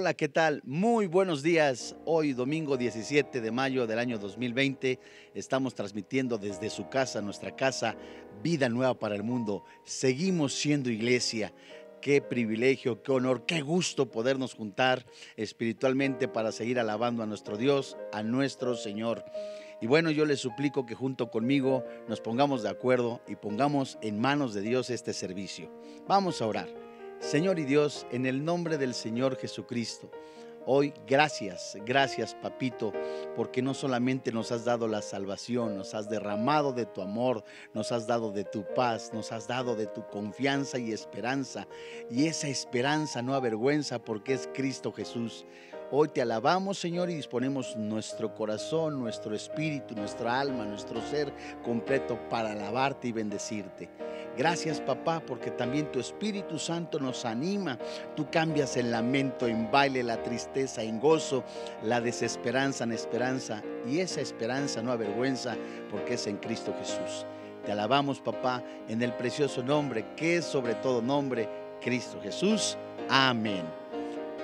Hola, ¿qué tal? Muy buenos días. Hoy, domingo 17 de mayo del año 2020, estamos transmitiendo desde su casa, nuestra casa, Vida Nueva para el Mundo. Seguimos siendo iglesia. Qué privilegio, qué honor, qué gusto podernos juntar espiritualmente para seguir alabando a nuestro Dios, a nuestro Señor. Y bueno, yo les suplico que junto conmigo nos pongamos de acuerdo y pongamos en manos de Dios este servicio. Vamos a orar. Señor y Dios, en el nombre del Señor Jesucristo, hoy gracias, gracias papito, porque no solamente nos has dado la salvación, nos has derramado de tu amor, nos has dado de tu paz, nos has dado de tu confianza y esperanza. Y esa esperanza no avergüenza porque es Cristo Jesús. Hoy te alabamos, Señor, y disponemos nuestro corazón, nuestro espíritu, nuestra alma, nuestro ser completo para alabarte y bendecirte. Gracias, papá, porque también tu Espíritu Santo nos anima. Tú cambias el lamento en baile, la tristeza en gozo, la desesperanza en esperanza. Y esa esperanza no avergüenza porque es en Cristo Jesús. Te alabamos, papá, en el precioso nombre que es sobre todo nombre, Cristo Jesús. Amén.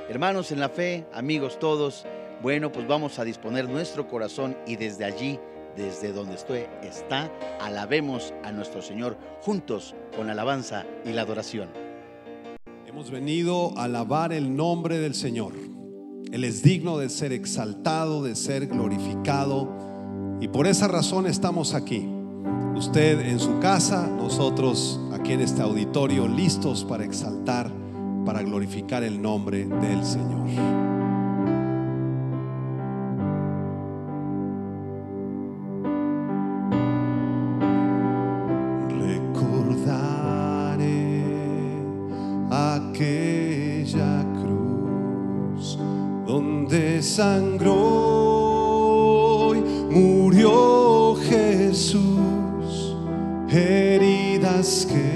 Hermanos en la fe, amigos todos, bueno, pues vamos a disponer nuestro corazón y desde allí, desde donde estoy, está, alabemos a nuestro Señor juntos con la alabanza y la adoración. Hemos venido a alabar el nombre del Señor. Él es digno de ser exaltado, de ser glorificado y por esa razón estamos aquí. Usted en su casa, nosotros aquí en este auditorio listos para exaltar para glorificar el nombre del Señor. Aquella cruz donde sangró y murió Jesús, heridas que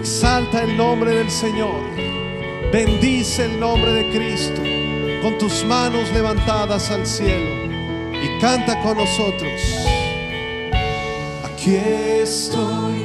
Exalta el nombre del Señor. Bendice el nombre de Cristo con tus manos levantadas al cielo y canta con nosotros. Aquí estoy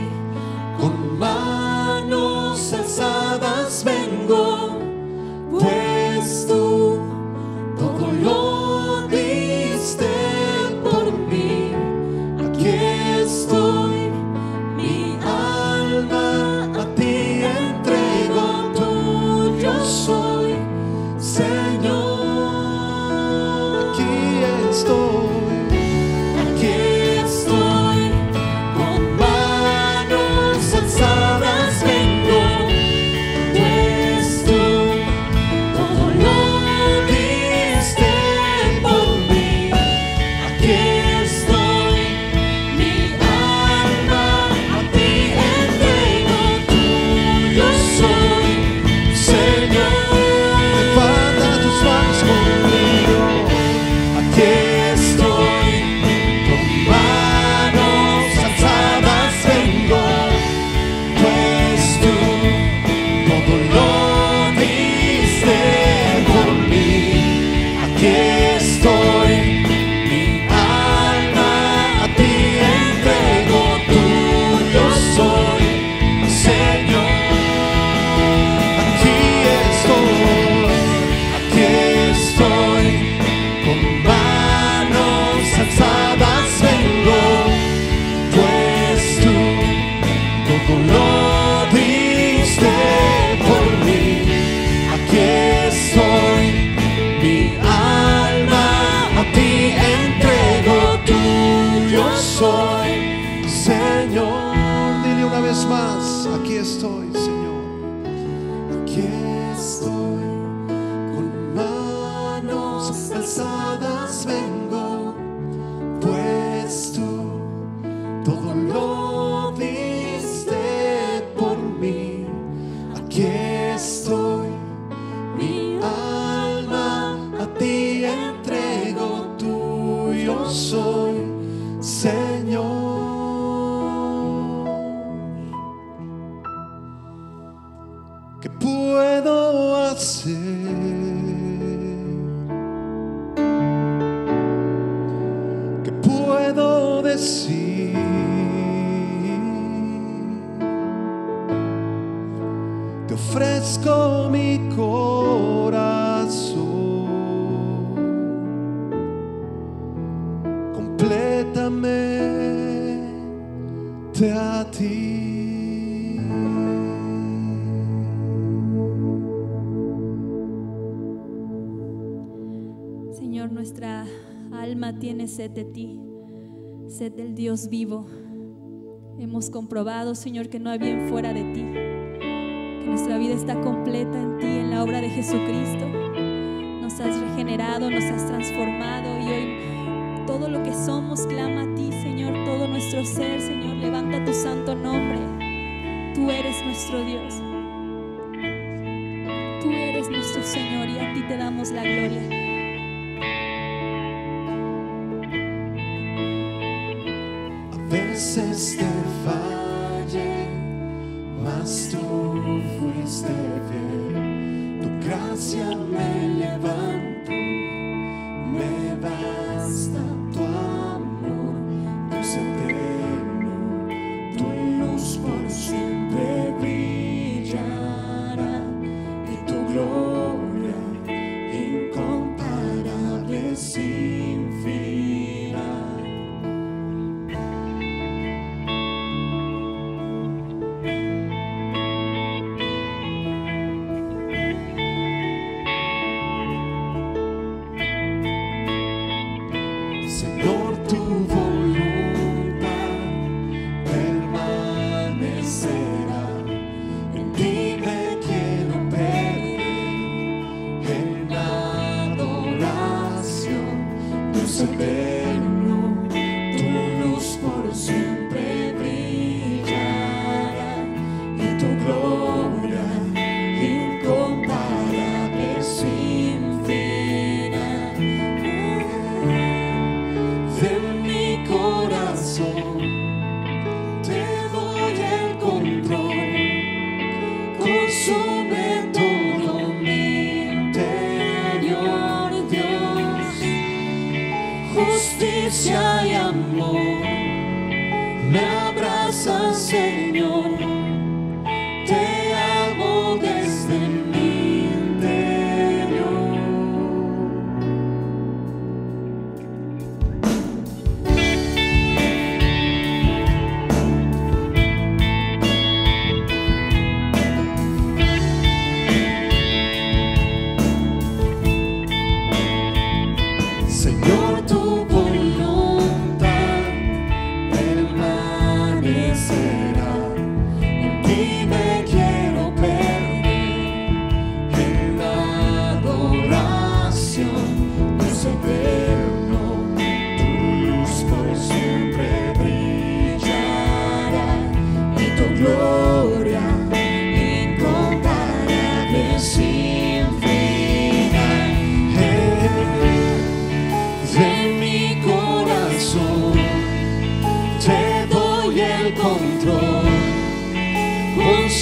sed de ti, sed del Dios vivo. Hemos comprobado, Señor, que no hay bien fuera de ti, que nuestra vida está completa en ti, en la obra de Jesucristo. Nos has regenerado, nos has transformado y hoy todo lo que somos clama a ti, Señor, todo nuestro ser, Señor, levanta tu santo nombre. Tú eres nuestro Dios. Tú eres nuestro Señor y a ti te damos la gloria. veces te fallé, mas tú fuiste fiel, tu gracia me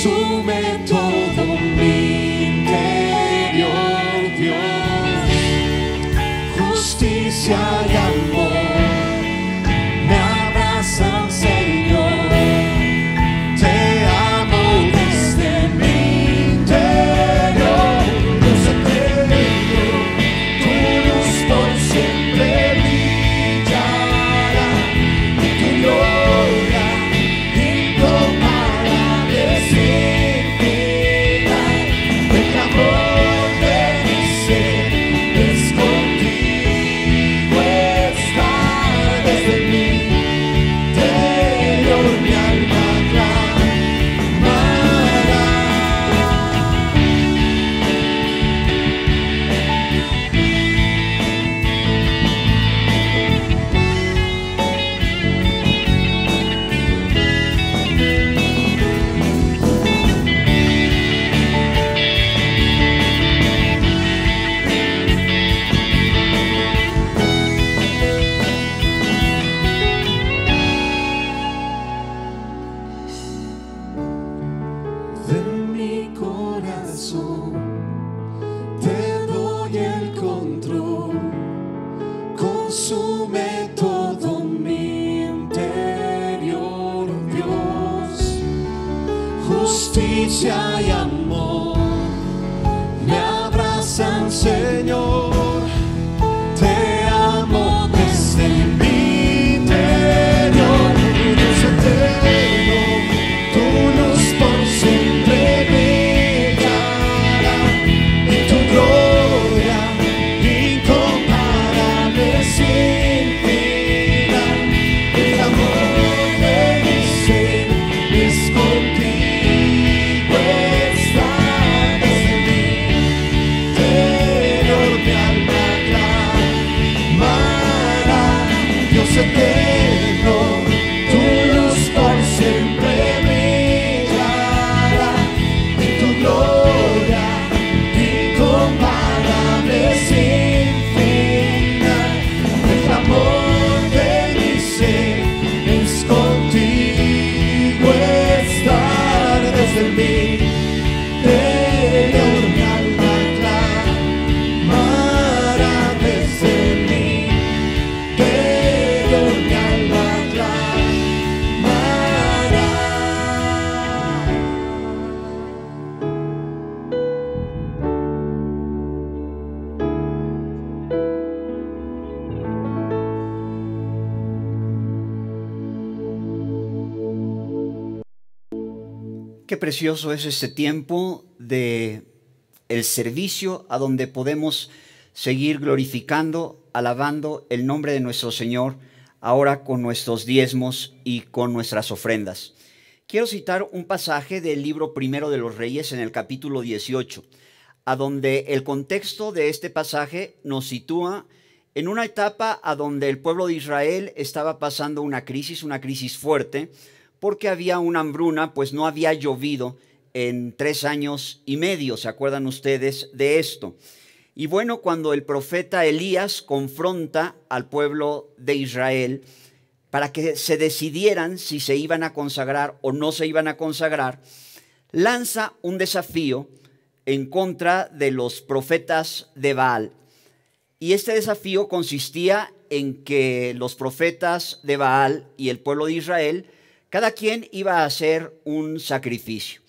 instrumento. Precioso es este tiempo de el servicio a donde podemos seguir glorificando, alabando el nombre de nuestro Señor, ahora con nuestros diezmos y con nuestras ofrendas. Quiero citar un pasaje del libro Primero de los Reyes en el capítulo 18, a donde el contexto de este pasaje nos sitúa en una etapa a donde el pueblo de Israel estaba pasando una crisis, una crisis fuerte, porque había una hambruna, pues no había llovido en tres años y medio, ¿se acuerdan ustedes de esto? Y bueno, cuando el profeta Elías confronta al pueblo de Israel para que se decidieran si se iban a consagrar o no se iban a consagrar, lanza un desafío en contra de los profetas de Baal. Y este desafío consistía en que los profetas de Baal y el pueblo de Israel, cada quien iba a hacer un sacrificio.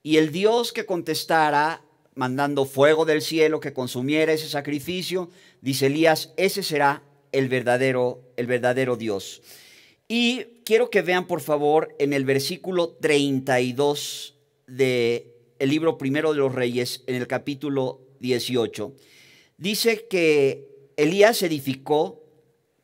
Y el Dios que contestara, mandando fuego del cielo que consumiera ese sacrificio, dice Elías, ese será el verdadero, el verdadero Dios. Y quiero que vean, por favor, en el versículo 32 del el libro primero de los Reyes, en el capítulo 18, dice que Elías edificó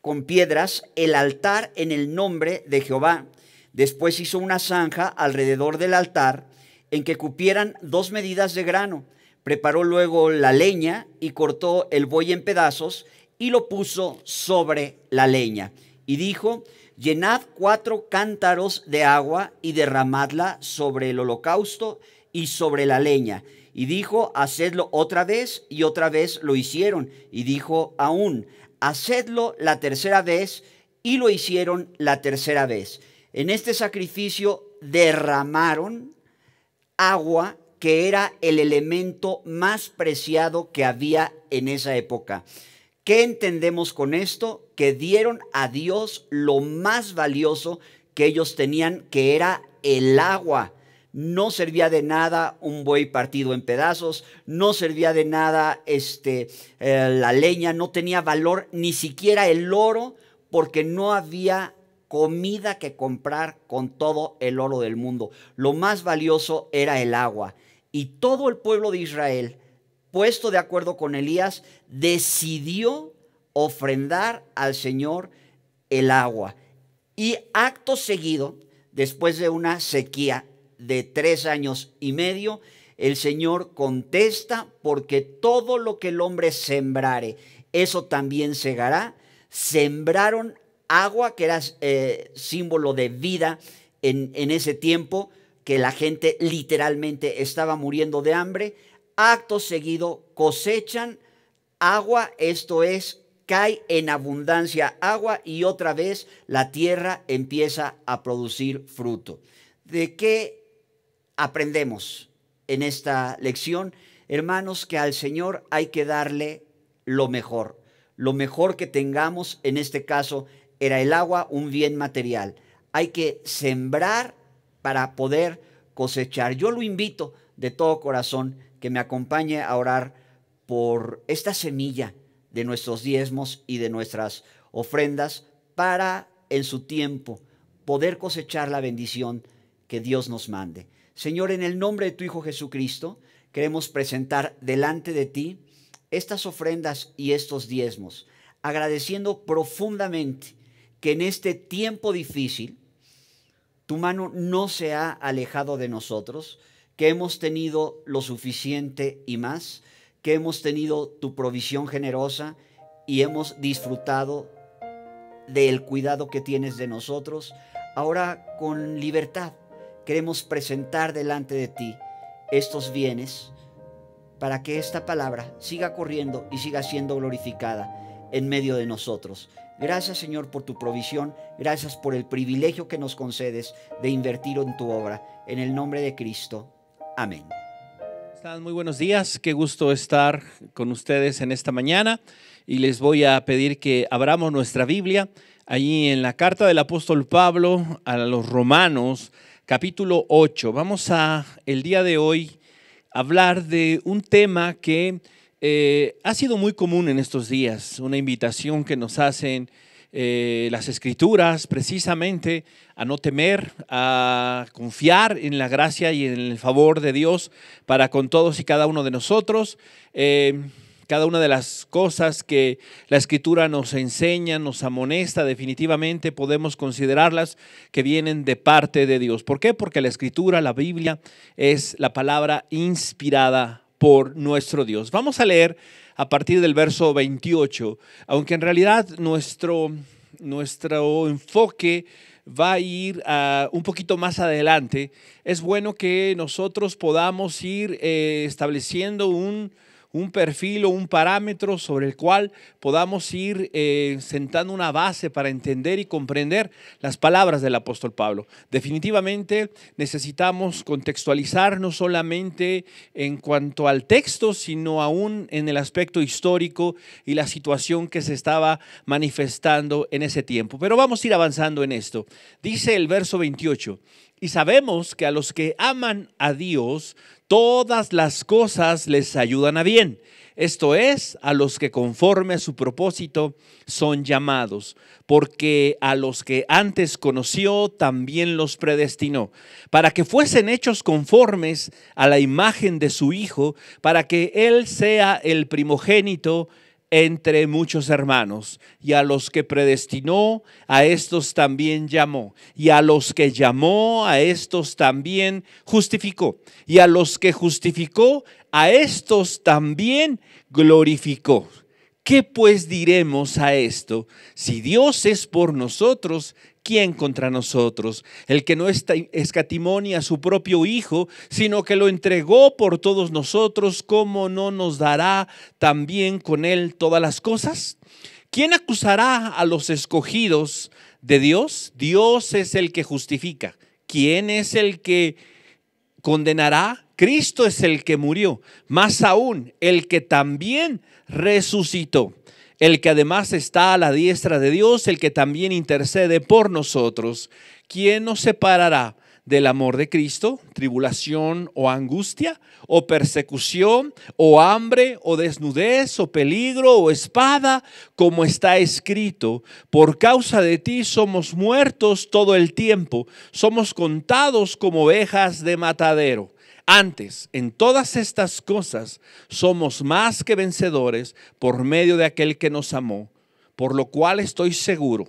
con piedras el altar en el nombre de Jehová. Después hizo una zanja alrededor del altar en que cupieran dos medidas de grano. Preparó luego la leña y cortó el buey en pedazos y lo puso sobre la leña. Y dijo, llenad cuatro cántaros de agua y derramadla sobre el holocausto y sobre la leña. Y dijo, hacedlo otra vez, y otra vez lo hicieron. Y dijo aún, hacedlo la tercera vez, y lo hicieron la tercera vez. En este sacrificio derramaron agua que era el elemento más preciado que había en esa época. ¿Qué entendemos con esto? Que dieron a Dios lo más valioso que ellos tenían, que era el agua. No servía de nada un buey partido en pedazos, no servía de nada este, eh, la leña, no tenía valor ni siquiera el oro, porque no había comida que comprar con todo el oro del mundo. Lo más valioso era el agua. Y todo el pueblo de Israel puesto de acuerdo con Elías, decidió ofrendar al Señor el agua. Y acto seguido, después de una sequía de tres años y medio, el Señor contesta, porque todo lo que el hombre sembrare, eso también segará. Sembraron agua, que era eh, símbolo de vida en, en ese tiempo, que la gente literalmente estaba muriendo de hambre acto seguido cosechan agua, esto es, cae en abundancia agua y otra vez la tierra empieza a producir fruto. ¿De qué aprendemos en esta lección? Hermanos, que al Señor hay que darle lo mejor. Lo mejor que tengamos, en este caso, era el agua, un bien material. Hay que sembrar para poder cosechar. Yo lo invito de todo corazón que me acompañe a orar por esta semilla de nuestros diezmos y de nuestras ofrendas para en su tiempo poder cosechar la bendición que Dios nos mande. Señor, en el nombre de tu Hijo Jesucristo, queremos presentar delante de ti estas ofrendas y estos diezmos, agradeciendo profundamente que en este tiempo difícil tu mano no se ha alejado de nosotros, que hemos tenido lo suficiente y más, que hemos tenido tu provisión generosa y hemos disfrutado del cuidado que tienes de nosotros. Ahora con libertad queremos presentar delante de ti estos bienes para que esta palabra siga corriendo y siga siendo glorificada en medio de nosotros. Gracias Señor por tu provisión, gracias por el privilegio que nos concedes de invertir en tu obra. En el nombre de Cristo. Amén. Están muy buenos días, qué gusto estar con ustedes en esta mañana y les voy a pedir que abramos nuestra Biblia allí en la carta del apóstol Pablo a los romanos capítulo 8. Vamos a el día de hoy hablar de un tema que eh, ha sido muy común en estos días, una invitación que nos hacen eh, las escrituras precisamente a no temer, a confiar en la gracia y en el favor de Dios para con todos y cada uno de nosotros. Eh, cada una de las cosas que la escritura nos enseña, nos amonesta, definitivamente podemos considerarlas que vienen de parte de Dios. ¿Por qué? Porque la escritura, la Biblia, es la palabra inspirada por nuestro Dios. Vamos a leer a partir del verso 28, aunque en realidad nuestro, nuestro enfoque va a ir ah, un poquito más adelante, es bueno que nosotros podamos ir eh, estableciendo un, un perfil o un parámetro sobre el cual podamos ir eh, sentando una base para entender y comprender las palabras del apóstol Pablo. Definitivamente necesitamos contextualizar no solamente en cuanto al texto, sino aún en el aspecto histórico y la situación que se estaba manifestando en ese tiempo. Pero vamos a ir avanzando en esto. Dice el verso 28. Y sabemos que a los que aman a Dios, todas las cosas les ayudan a bien. Esto es, a los que conforme a su propósito son llamados, porque a los que antes conoció también los predestinó, para que fuesen hechos conformes a la imagen de su Hijo, para que Él sea el primogénito entre muchos hermanos. Y a los que predestinó, a estos también llamó. Y a los que llamó, a estos también justificó. Y a los que justificó, a estos también glorificó. ¿Qué pues diremos a esto? Si Dios es por nosotros, ¿quién contra nosotros? El que no escatimonia a su propio Hijo, sino que lo entregó por todos nosotros, ¿cómo no nos dará también con él todas las cosas? ¿Quién acusará a los escogidos de Dios? Dios es el que justifica. ¿Quién es el que condenará? Cristo es el que murió, más aún el que también resucitó, el que además está a la diestra de Dios, el que también intercede por nosotros. ¿Quién nos separará del amor de Cristo? ¿Tribulación o angustia? ¿O persecución? ¿O hambre? ¿O desnudez? ¿O peligro? ¿O espada? Como está escrito, por causa de ti somos muertos todo el tiempo, somos contados como ovejas de matadero. Antes, en todas estas cosas, somos más que vencedores por medio de aquel que nos amó, por lo cual estoy seguro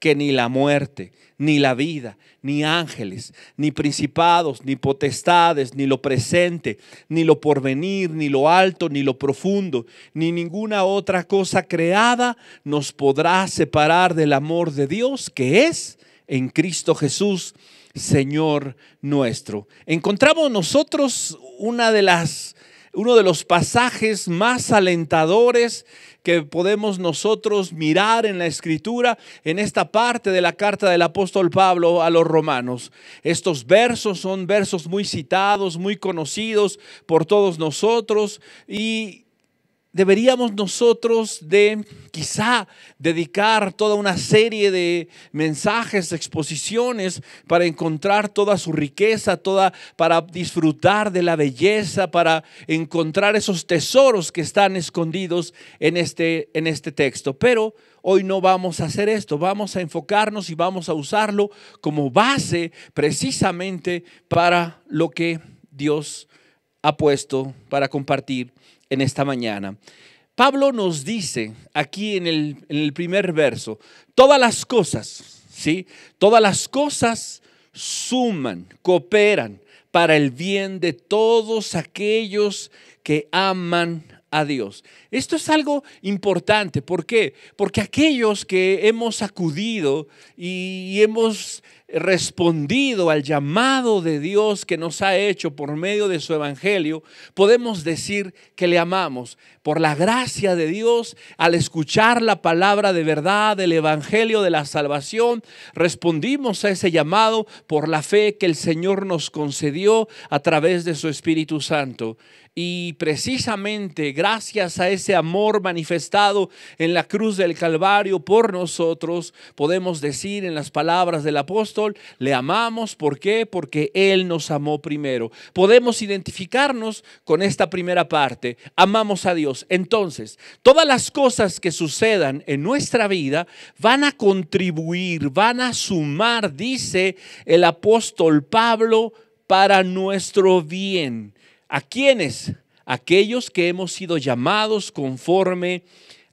que ni la muerte, ni la vida, ni ángeles, ni principados, ni potestades, ni lo presente, ni lo porvenir, ni lo alto, ni lo profundo, ni ninguna otra cosa creada nos podrá separar del amor de Dios que es en Cristo Jesús, Señor nuestro. Encontramos nosotros una de las, uno de los pasajes más alentadores que podemos nosotros mirar en la escritura en esta parte de la carta del apóstol Pablo a los romanos. Estos versos son versos muy citados, muy conocidos por todos nosotros y deberíamos nosotros de quizá dedicar toda una serie de mensajes, exposiciones para encontrar toda su riqueza, toda para disfrutar de la belleza, para encontrar esos tesoros que están escondidos en este en este texto. Pero hoy no vamos a hacer esto, vamos a enfocarnos y vamos a usarlo como base precisamente para lo que Dios ha puesto para compartir en esta mañana. Pablo nos dice aquí en el, primer verso, todas las cosas, ¿sí? Todas las cosas suman, cooperan para el bien de todos aquellos que aman a Dios. Esto es algo importante. ¿Por qué? Porque aquellos que hemos acudido y hemos respondido al llamado de Dios que nos ha hecho por medio de su evangelio, podemos decir que le amamos. Por la gracia de Dios, al escuchar la palabra de verdad del evangelio de la salvación, respondimos a ese llamado por la fe que el Señor nos concedió a través de su Espíritu Santo. Y precisamente gracias a ese amor manifestado en la cruz del Calvario por nosotros, podemos decir en las palabras del apóstol, le amamos. ¿Por qué? Porque Él nos amó primero. Podemos identificarnos con esta primera parte. Amamos a Dios. Entonces, todas las cosas que sucedan en nuestra vida van a contribuir, van a sumar, dice el apóstol Pablo, para nuestro bien. ¿A quiénes? Aquellos que hemos sido llamados conforme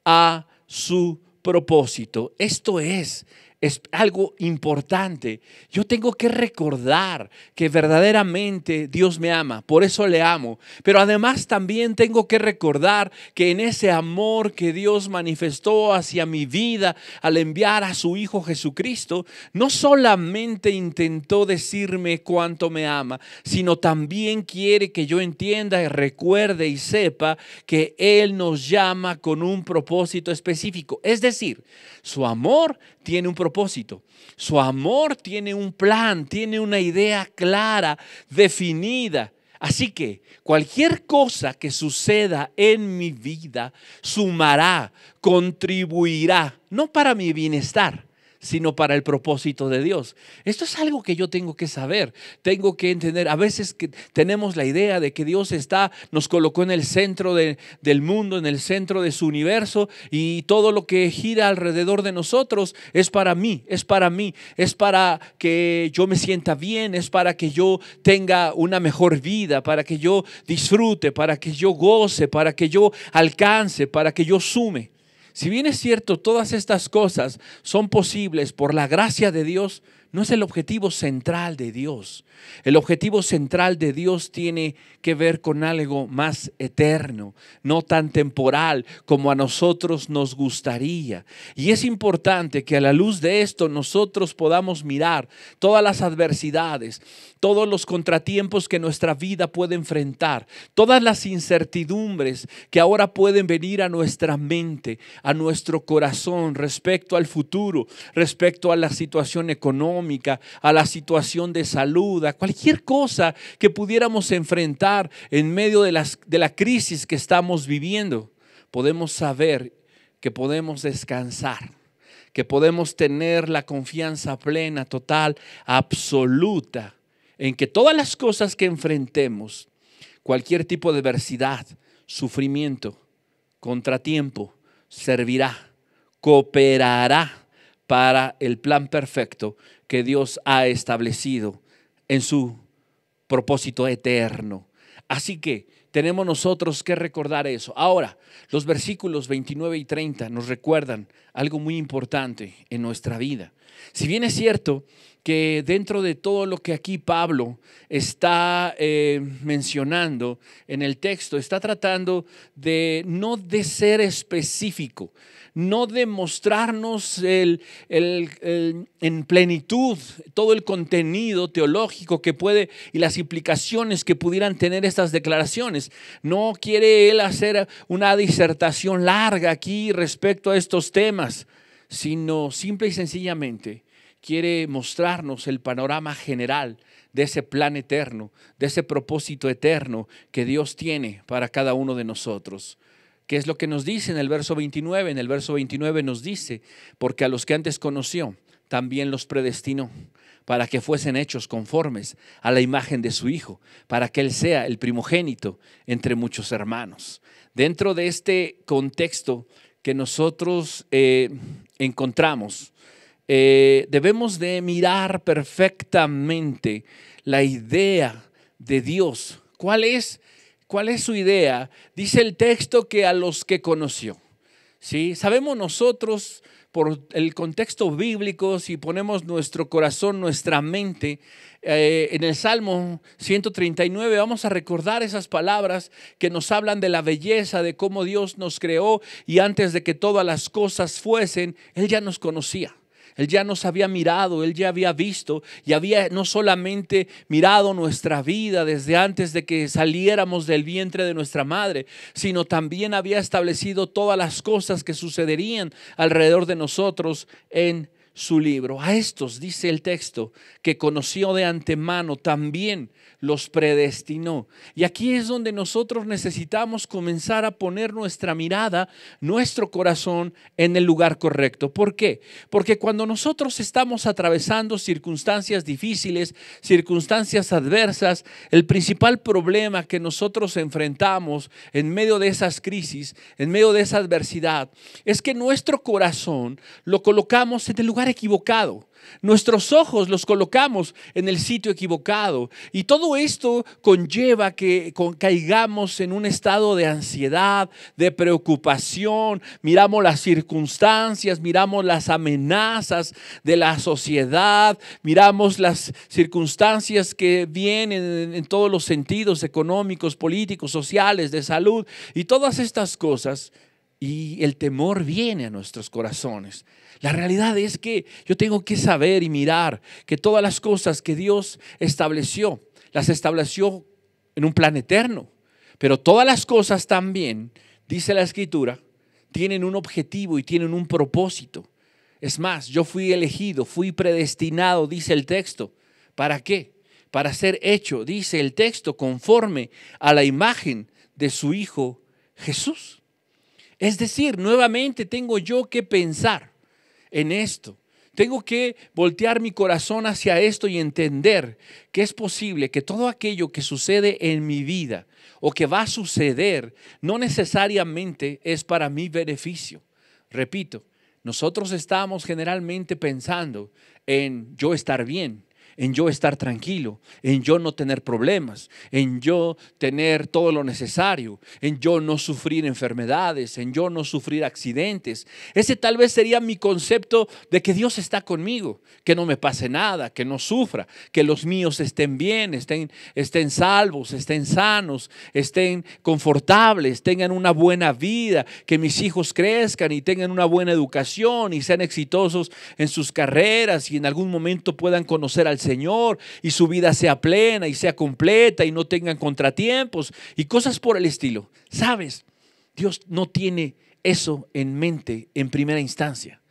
a su propósito. Esto es es algo importante. Yo tengo que recordar que verdaderamente Dios me ama, por eso le amo. Pero además también tengo que recordar que en ese amor que Dios manifestó hacia mi vida al enviar a su Hijo Jesucristo, no solamente intentó decirme cuánto me ama, sino también quiere que yo entienda y recuerde y sepa que Él nos llama con un propósito específico. Es decir, su amor tiene un propósito. Su amor tiene un plan, tiene una idea clara, definida. Así que cualquier cosa que suceda en mi vida sumará, contribuirá, no para mi bienestar, sino para el propósito de Dios. Esto es algo que yo tengo que saber, tengo que entender. A veces que tenemos la idea de que Dios está, nos colocó en el centro de- del mundo, en el centro de su universo y todo lo que gira alrededor de nosotros es para mí, es para mí, es para que yo me sienta bien, es para que yo tenga una mejor vida, para que yo disfrute, para que yo goce, para que yo alcance, para que yo sume. Si bien es cierto, todas estas cosas son posibles por la gracia de Dios, no es el objetivo central de Dios. El objetivo central de Dios tiene que ver con algo más eterno, no tan temporal como a nosotros nos gustaría. Y es importante que a la luz de esto nosotros podamos mirar todas las adversidades, todos los contratiempos que nuestra vida puede enfrentar, todas las incertidumbres que ahora pueden venir a nuestra mente, a nuestro corazón respecto al futuro, respecto a la situación económica, a la situación de salud, cualquier cosa que pudiéramos enfrentar en medio de, las, de la crisis que estamos viviendo, podemos saber que podemos descansar que podemos tener la confianza plena, total, absoluta, en que todas las cosas que enfrentemos, cualquier tipo de adversidad, sufrimiento, contratiempo, servirá, cooperará para el plan perfecto que Dios ha establecido en su propósito eterno. Así que tenemos nosotros que recordar eso. Ahora, los versículos 29 y 30 nos recuerdan algo muy importante en nuestra vida. Si bien es cierto que dentro de todo lo que aquí Pablo está eh, mencionando en el texto, está tratando de no de ser específico, no de mostrarnos el, el- en plenitud todo el contenido teológico que puede y las implicaciones que pudieran tener estas declaraciones. No quiere él hacer una disertación larga aquí respecto a estos temas, sino simple y sencillamente quiere mostrarnos el panorama general de ese plan eterno, de ese propósito eterno que Dios tiene para cada uno de nosotros. ¿Qué es lo que nos dice en el verso 29? En el verso 29 nos dice, porque a los que antes conoció, también los predestinó para que fuesen hechos conformes a la imagen de su Hijo, para que Él sea el primogénito entre muchos hermanos. Dentro de este contexto que nosotros eh, encontramos, eh, debemos de mirar perfectamente la idea de Dios. ¿Cuál es? ¿Cuál es su idea? Dice el texto que a los que conoció. ¿Sí? Sabemos nosotros por el contexto bíblico, si ponemos nuestro corazón, nuestra mente, eh, en el Salmo 139 vamos a recordar esas palabras que nos hablan de la belleza, de cómo Dios nos creó y antes de que todas las cosas fuesen, Él ya nos conocía. Él ya nos había mirado, Él ya había visto y había no solamente mirado nuestra vida desde antes de que saliéramos del vientre de nuestra madre, sino también había establecido todas las cosas que sucederían alrededor de nosotros en su libro. A estos, dice el texto, que conoció de antemano, también los predestinó. Y aquí es donde nosotros necesitamos comenzar a poner nuestra mirada, nuestro corazón en el lugar correcto. ¿Por qué? Porque cuando nosotros estamos atravesando circunstancias difíciles, circunstancias adversas, el principal problema que nosotros enfrentamos en medio de esas crisis, en medio de esa adversidad, es que nuestro corazón lo colocamos en el lugar equivocado. Nuestros ojos los colocamos en el sitio equivocado. Y todo esto conlleva que caigamos en un estado de ansiedad, de preocupación. Miramos las circunstancias, miramos las amenazas de la sociedad, miramos las circunstancias que vienen en, en todos los sentidos económicos, políticos, sociales, de salud y todas estas cosas. Y el temor viene a nuestros corazones. La realidad es que yo tengo que saber y mirar que todas las cosas que Dios estableció, las estableció en un plan eterno. Pero todas las cosas también, dice la escritura, tienen un objetivo y tienen un propósito. Es más, yo fui elegido, fui predestinado, dice el texto. ¿Para qué? Para ser hecho, dice el texto, conforme a la imagen de su Hijo Jesús. Es decir, nuevamente tengo yo que pensar en esto. Tengo que voltear mi corazón hacia esto y entender que es posible que todo aquello que sucede en mi vida o que va a suceder no necesariamente es para mi beneficio. Repito, nosotros estamos generalmente pensando en yo estar bien, en yo estar tranquilo, en yo no tener problemas, en yo tener todo lo necesario, en yo no sufrir enfermedades, en yo no sufrir accidentes. Ese tal vez sería mi concepto de que Dios está conmigo, que no me pase nada, que no sufra, que los míos estén bien, estén, estén salvos, estén sanos, estén confortables, tengan una buena vida, que mis hijos crezcan y tengan una buena educación y sean exitosos en sus carreras y en algún momento puedan conocer al Señor y su vida sea plena y sea completa y no tengan contratiempos y cosas por el estilo. ¿Sabes? Dios no tiene eso en mente en primera instancia.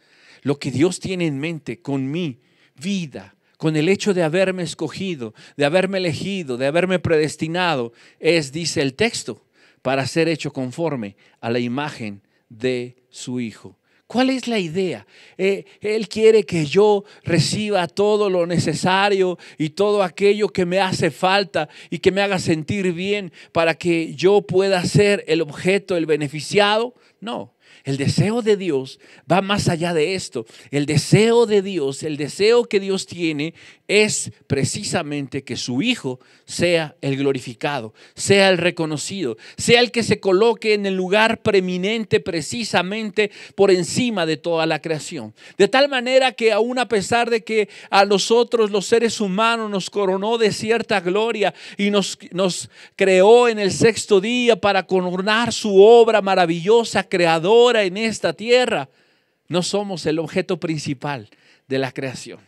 Lo que Dios tiene en mente con mi vida, con el hecho de haberme escogido, de haberme elegido, de haberme predestinado, es, dice el texto, para ser hecho conforme a la imagen de su Hijo. ¿Cuál es la idea? Eh, él quiere que yo reciba todo lo necesario y todo aquello que me hace falta y que me haga sentir bien para que yo pueda ser el objeto, el beneficiado. No, el deseo de Dios va más allá de esto. El deseo de Dios, el deseo que Dios tiene es precisamente que su Hijo sea el glorificado, sea el reconocido, sea el que se coloque en el lugar preeminente precisamente por encima de toda la creación. De tal manera que aún a pesar de que a nosotros los seres humanos nos coronó de cierta gloria y nos, nos creó en el sexto día para coronar su obra maravillosa, creadora en esta tierra, no somos el objeto principal de la creación.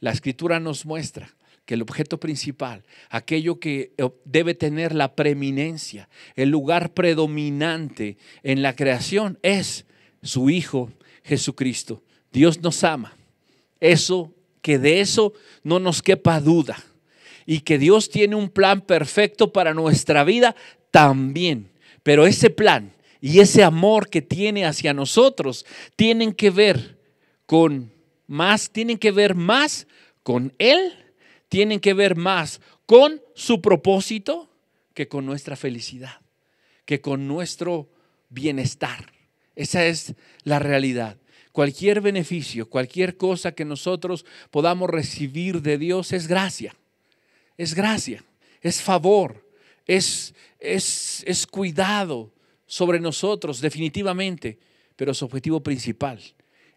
La escritura nos muestra que el objeto principal, aquello que eh, debe tener la preeminencia, el lugar predominante en la creación es su Hijo Jesucristo. Dios nos ama. Eso, que de eso no nos quepa duda. Y que Dios tiene un plan perfecto para nuestra vida también. Pero ese plan y ese amor que tiene hacia nosotros tienen que ver con más, tienen que ver más con Él, tienen que ver más con su propósito que con nuestra felicidad, que con nuestro bienestar. Esa es la realidad. Cualquier beneficio, cualquier cosa que nosotros podamos recibir de Dios es gracia. Es gracia, es favor, es, es, es cuidado sobre nosotros definitivamente, pero su objetivo principal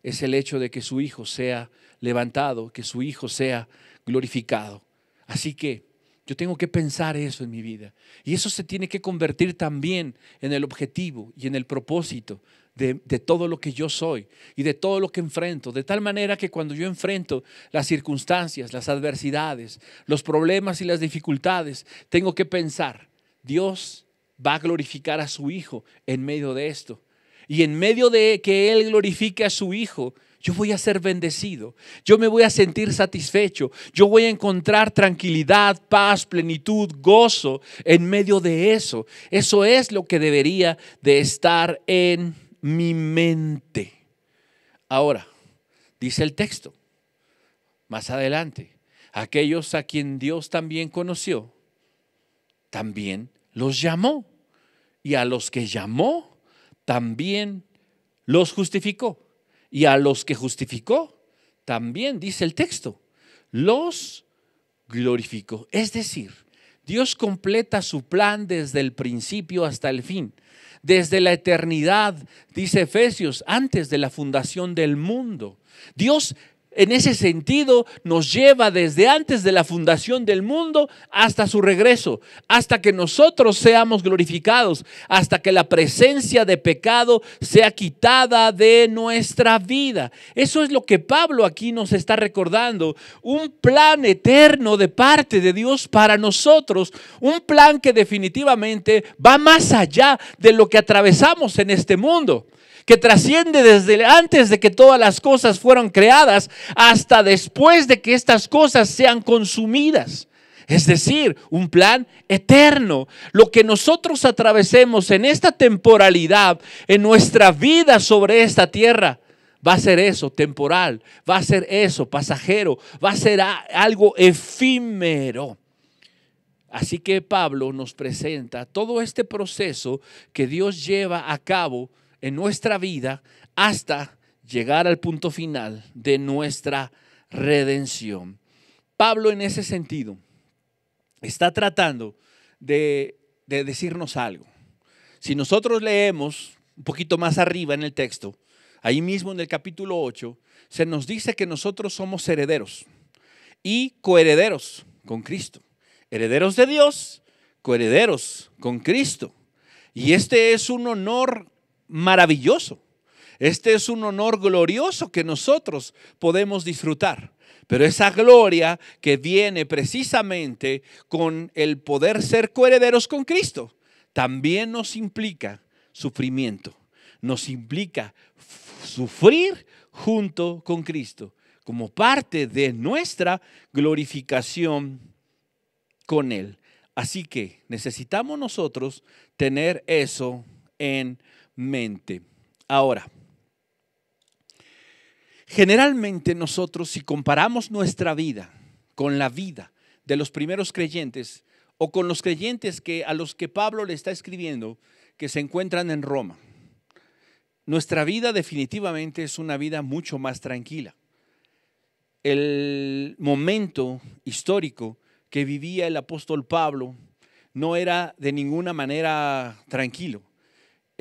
es el hecho de que su Hijo sea levantado, que su Hijo sea glorificado. Así que yo tengo que pensar eso en mi vida. Y eso se tiene que convertir también en el objetivo y en el propósito de, de, todo lo que yo soy y de todo lo que enfrento. De tal manera que cuando yo enfrento las circunstancias, las adversidades, los problemas y las dificultades, tengo que pensar, Dios va a glorificar a su Hijo en medio de esto. Y en medio de que Él glorifique a su Hijo, yo voy a ser bendecido, yo me voy a sentir satisfecho, yo voy a encontrar tranquilidad, paz, plenitud, gozo en medio de eso. Eso es lo que debería de estar en mi mente. Ahora, dice el texto, más adelante, aquellos a quien Dios también conoció, también los llamó. Y a los que llamó, también los justificó. Y a los que justificó, también dice el texto, los glorificó. Es decir, Dios completa su plan desde el principio hasta el fin. Desde la eternidad, dice Efesios, antes de la fundación del mundo. Dios en ese sentido nos lleva desde antes de la fundación del mundo hasta su regreso, hasta que nosotros seamos glorificados, hasta que la presencia de pecado sea quitada de nuestra vida. Eso es lo que Pablo aquí nos está recordando, un plan eterno de parte de Dios para nosotros, un plan que definitivamente va más allá de lo que atravesamos en este mundo que trasciende desde antes de que todas las cosas fueron creadas hasta después de que estas cosas sean consumidas. Es decir, un plan eterno. Lo que nosotros atravesemos en esta temporalidad, en nuestra vida sobre esta tierra, va a ser eso, temporal, va a ser eso, pasajero, va a ser algo efímero. Así que Pablo nos presenta todo este proceso que Dios lleva a cabo en nuestra vida hasta llegar al punto final de nuestra redención. Pablo en ese sentido está tratando de, decirnos algo. Si nosotros leemos un poquito más arriba en el texto, ahí mismo en el capítulo 8, se nos dice que nosotros somos herederos y coherederos con Cristo. Herederos de Dios, coherederos con Cristo. Y este es un honor maravilloso. Este es un honor glorioso que nosotros podemos disfrutar. Pero esa gloria que viene precisamente con el poder ser coherederos con Cristo, también nos implica sufrimiento. Nos implica sufrir junto con Cristo como parte de nuestra glorificación con Él. Así que necesitamos nosotros tener eso en mente. Ahora, generalmente nosotros si comparamos nuestra vida con la vida de los primeros creyentes o con los creyentes que a los que Pablo le está escribiendo que se encuentran en Roma, nuestra vida definitivamente es una vida mucho más tranquila. El momento histórico que vivía el apóstol Pablo no era de ninguna manera tranquilo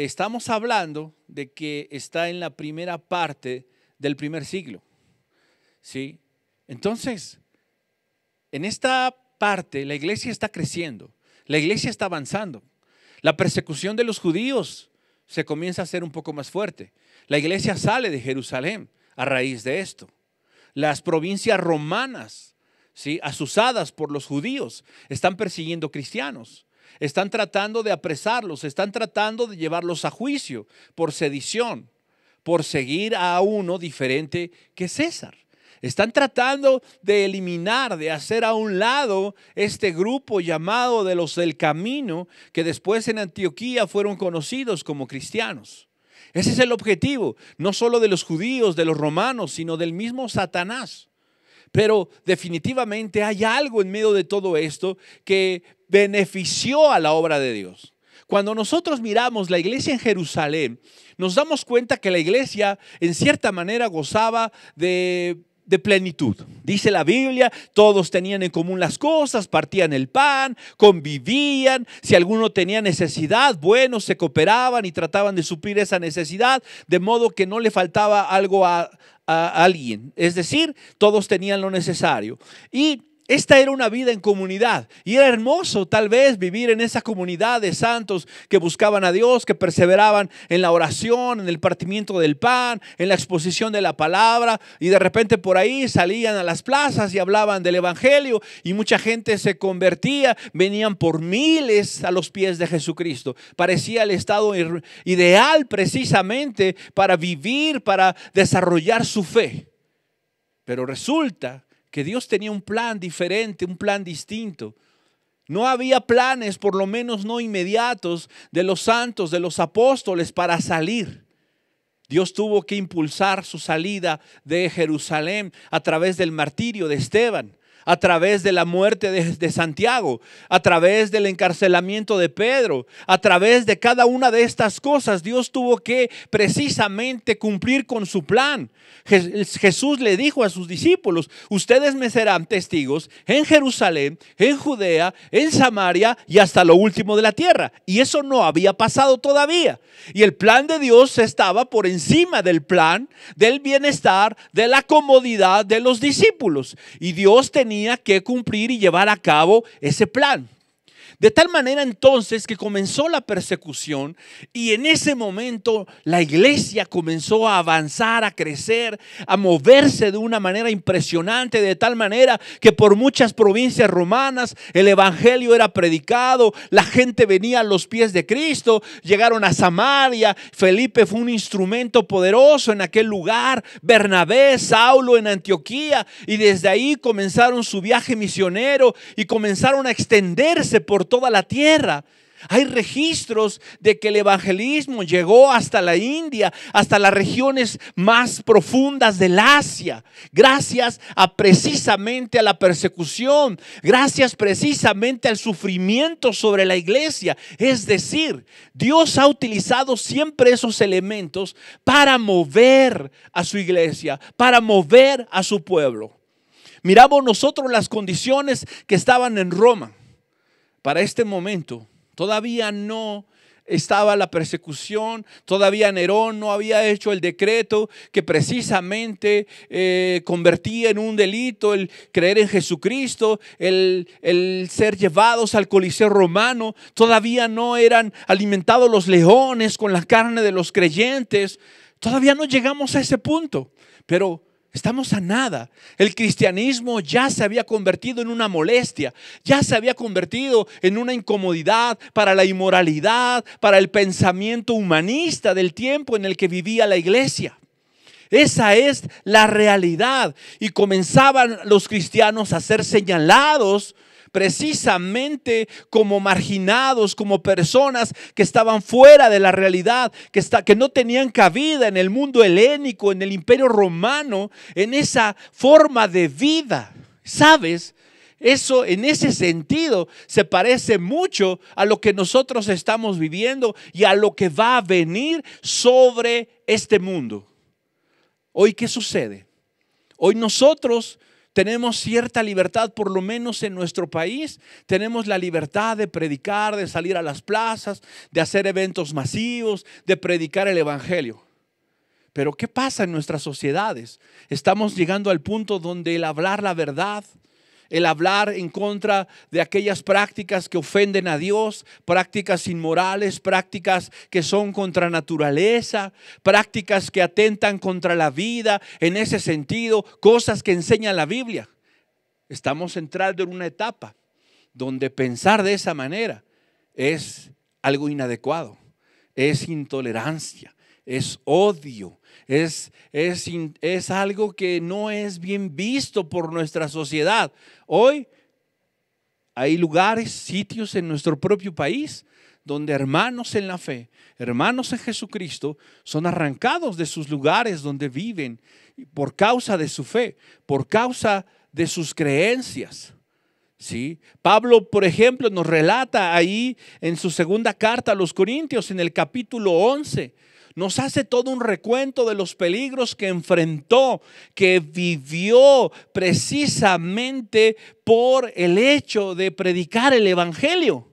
estamos hablando de que está en la primera parte del primer siglo. ¿Sí? Entonces, en esta parte la iglesia está creciendo, la iglesia está avanzando. La persecución de los judíos se comienza a hacer un poco más fuerte. La iglesia sale de Jerusalén a raíz de esto. Las provincias romanas, ¿sí? asusadas por los judíos, están persiguiendo cristianos. Están tratando de apresarlos, están tratando de llevarlos a juicio por sedición, por seguir a uno diferente que César. Están tratando de eliminar, de hacer a un lado este grupo llamado de los del camino, que después en Antioquía fueron conocidos como cristianos. Ese es el objetivo, no solo de los judíos, de los romanos, sino del mismo Satanás. Pero definitivamente hay algo en medio de todo esto que benefició a la obra de Dios. Cuando nosotros miramos la iglesia en Jerusalén, nos damos cuenta que la iglesia en cierta manera gozaba de, plenitud. Dice la Biblia, todos tenían en común las cosas, partían el pan, convivían, si alguno tenía necesidad, bueno, se cooperaban y trataban de suplir esa necesidad, de modo que no le faltaba algo a, a alguien. Es decir, todos tenían lo necesario. Y esta era una vida en comunidad y era hermoso tal vez vivir en esa comunidad de santos que buscaban a Dios, que perseveraban en la oración, en el partimiento del pan, en la exposición de la palabra y de repente por ahí salían a las plazas y hablaban del Evangelio y mucha gente se convertía, venían por miles a los pies de Jesucristo. Parecía el estado ideal precisamente para vivir, para desarrollar su fe. Pero resulta que Dios tenía un plan diferente, un plan distinto. No había planes, por lo menos no inmediatos, de los santos, de los apóstoles para salir. Dios tuvo que impulsar su salida de Jerusalén a través del martirio de Esteban, a través de la muerte de, Santiago, a través del encarcelamiento de Pedro, a través de cada una de estas cosas, Dios tuvo que precisamente cumplir con su plan. Je- Jesús le dijo a sus discípulos, ustedes me serán testigos en Jerusalén, en Judea, en Samaria y hasta lo último de la tierra. Y eso no había pasado todavía. Y el plan de Dios estaba por encima del plan del bienestar, de la comodidad de los discípulos. Y Dios tenía que cumplir y llevar a cabo ese plan. De tal manera entonces que comenzó la persecución y en ese momento la iglesia comenzó a avanzar, a crecer, a moverse de una manera impresionante, de tal manera que por muchas provincias romanas el evangelio era predicado, la gente venía a los pies de Cristo, llegaron a Samaria, Felipe fue un instrumento poderoso en aquel lugar, Bernabé, Saulo en Antioquía y desde ahí comenzaron su viaje misionero y comenzaron a extenderse por toda la tierra. Hay registros de que el evangelismo llegó hasta la India, hasta las regiones más profundas del Asia, gracias a precisamente a la persecución, gracias precisamente al sufrimiento sobre la iglesia. Es decir, Dios ha utilizado siempre esos elementos para mover a su iglesia, para mover a su pueblo. Miramos nosotros las condiciones que estaban en Roma para este momento. Todavía no estaba la persecución, todavía Nerón no había hecho el decreto que precisamente eh, convertía en un delito el creer en Jesucristo, el, el ser llevados al Coliseo romano, todavía no eran alimentados los leones con la carne de los creyentes, todavía no llegamos a ese punto, pero Estamos a nada. El cristianismo ya se había convertido en una molestia, ya se había convertido en una incomodidad para la inmoralidad, para el pensamiento humanista del tiempo en el que vivía la iglesia. Esa es la realidad. Y comenzaban los cristianos a ser señalados precisamente como marginados, como personas que estaban fuera de la realidad, que, no tenían cabida en el mundo helénico, en el imperio romano, en esa forma de vida. ¿Sabes? Eso en ese sentido se parece mucho a lo que nosotros estamos viviendo y a lo que va a venir sobre este mundo. Hoy, ¿qué sucede? Hoy nosotros tenemos cierta libertad, por lo menos en nuestro país. Tenemos la libertad de predicar, de salir a las plazas, de hacer eventos masivos, de predicar el Evangelio. Pero ¿qué pasa en nuestras sociedades? Estamos llegando al punto donde el hablar la verdad, el hablar en contra de aquellas prácticas que ofenden a Dios, prácticas inmorales, prácticas que son contra naturaleza, prácticas que atentan contra la vida, en ese sentido, cosas que enseña la Biblia. Estamos entrando en una etapa donde pensar de esa manera es algo inadecuado, es intolerancia, es odio, es, es, es, algo que no es bien visto por nuestra sociedad. Hoy hay lugares, sitios en nuestro propio país donde hermanos en la fe, hermanos en Jesucristo, son arrancados de sus lugares donde viven por causa de su fe, por causa de sus creencias. ¿Sí? Pablo, por ejemplo, nos relata ahí en su segunda carta a los Corintios, en el capítulo 11, nos hace todo un recuento de los peligros que enfrentó, que vivió precisamente por el hecho de predicar el Evangelio.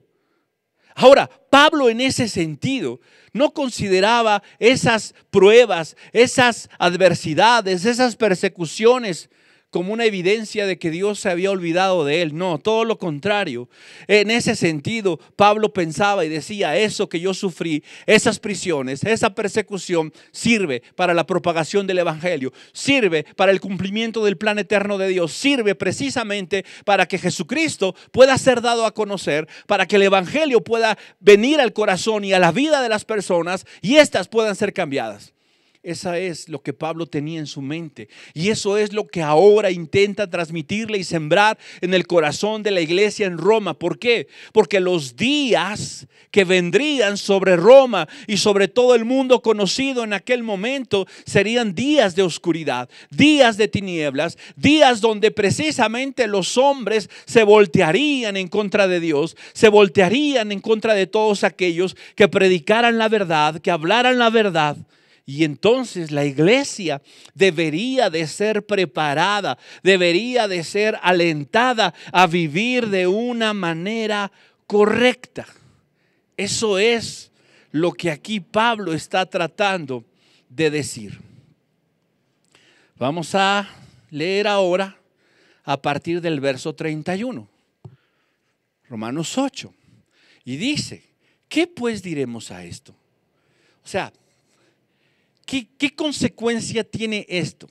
Ahora, Pablo en ese sentido no consideraba esas pruebas, esas adversidades, esas persecuciones como una evidencia de que Dios se había olvidado de él. No, todo lo contrario. En ese sentido, Pablo pensaba y decía, eso que yo sufrí, esas prisiones, esa persecución, sirve para la propagación del Evangelio, sirve para el cumplimiento del plan eterno de Dios, sirve precisamente para que Jesucristo pueda ser dado a conocer, para que el Evangelio pueda venir al corazón y a la vida de las personas y éstas puedan ser cambiadas. Esa es lo que Pablo tenía en su mente. Y eso es lo que ahora intenta transmitirle y sembrar en el corazón de la iglesia en Roma. ¿Por qué? Porque los días que vendrían sobre Roma y sobre todo el mundo conocido en aquel momento serían días de oscuridad, días de tinieblas, días donde precisamente los hombres se voltearían en contra de Dios, se voltearían en contra de todos aquellos que predicaran la verdad, que hablaran la verdad. Y entonces la iglesia debería de ser preparada, debería de ser alentada a vivir de una manera correcta. Eso es lo que aquí Pablo está tratando de decir. Vamos a leer ahora a partir del verso 31, Romanos 8. Y dice, ¿qué pues diremos a esto? O sea, ¿qué, consecuencia tiene esto?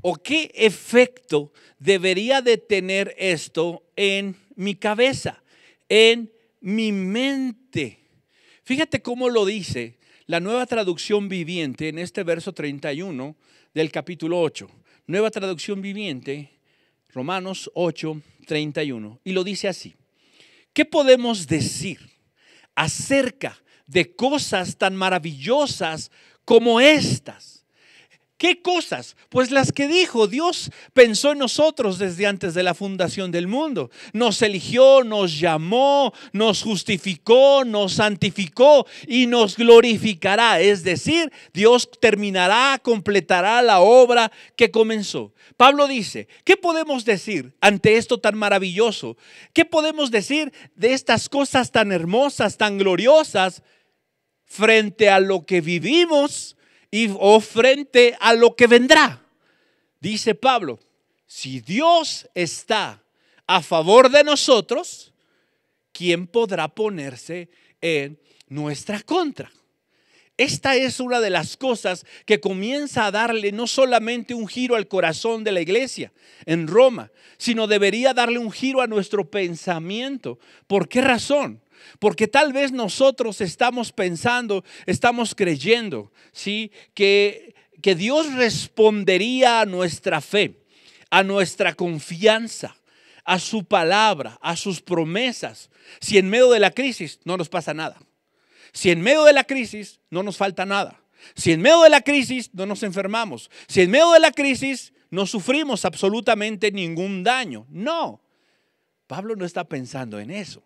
¿O qué efecto debería de tener esto en mi cabeza, en mi mente? Fíjate cómo lo dice la nueva traducción viviente en este verso 31 del capítulo 8. Nueva traducción viviente, Romanos 8, 31. Y lo dice así. ¿Qué podemos decir acerca de cosas tan maravillosas como estas? ¿Qué cosas? Pues las que dijo Dios pensó en nosotros desde antes de la fundación del mundo. Nos eligió, nos llamó, nos justificó, nos santificó y nos glorificará. Es decir, Dios terminará, completará la obra que comenzó. Pablo dice, ¿qué podemos decir ante esto tan maravilloso? ¿Qué podemos decir de estas cosas tan hermosas, tan gloriosas frente a lo que vivimos? y o frente a lo que vendrá. Dice Pablo, si Dios está a favor de nosotros, ¿quién podrá ponerse en nuestra contra? Esta es una de las cosas que comienza a darle no solamente un giro al corazón de la iglesia en Roma, sino debería darle un giro a nuestro pensamiento. ¿Por qué razón? Porque tal vez nosotros estamos pensando, estamos creyendo, ¿sí? Que, que Dios respondería a nuestra fe, a nuestra confianza, a su palabra, a sus promesas. Si en medio de la crisis no nos pasa nada. Si en medio de la crisis no nos falta nada. Si en medio de la crisis no nos enfermamos. Si en medio de la crisis no sufrimos absolutamente ningún daño. No. Pablo no está pensando en eso.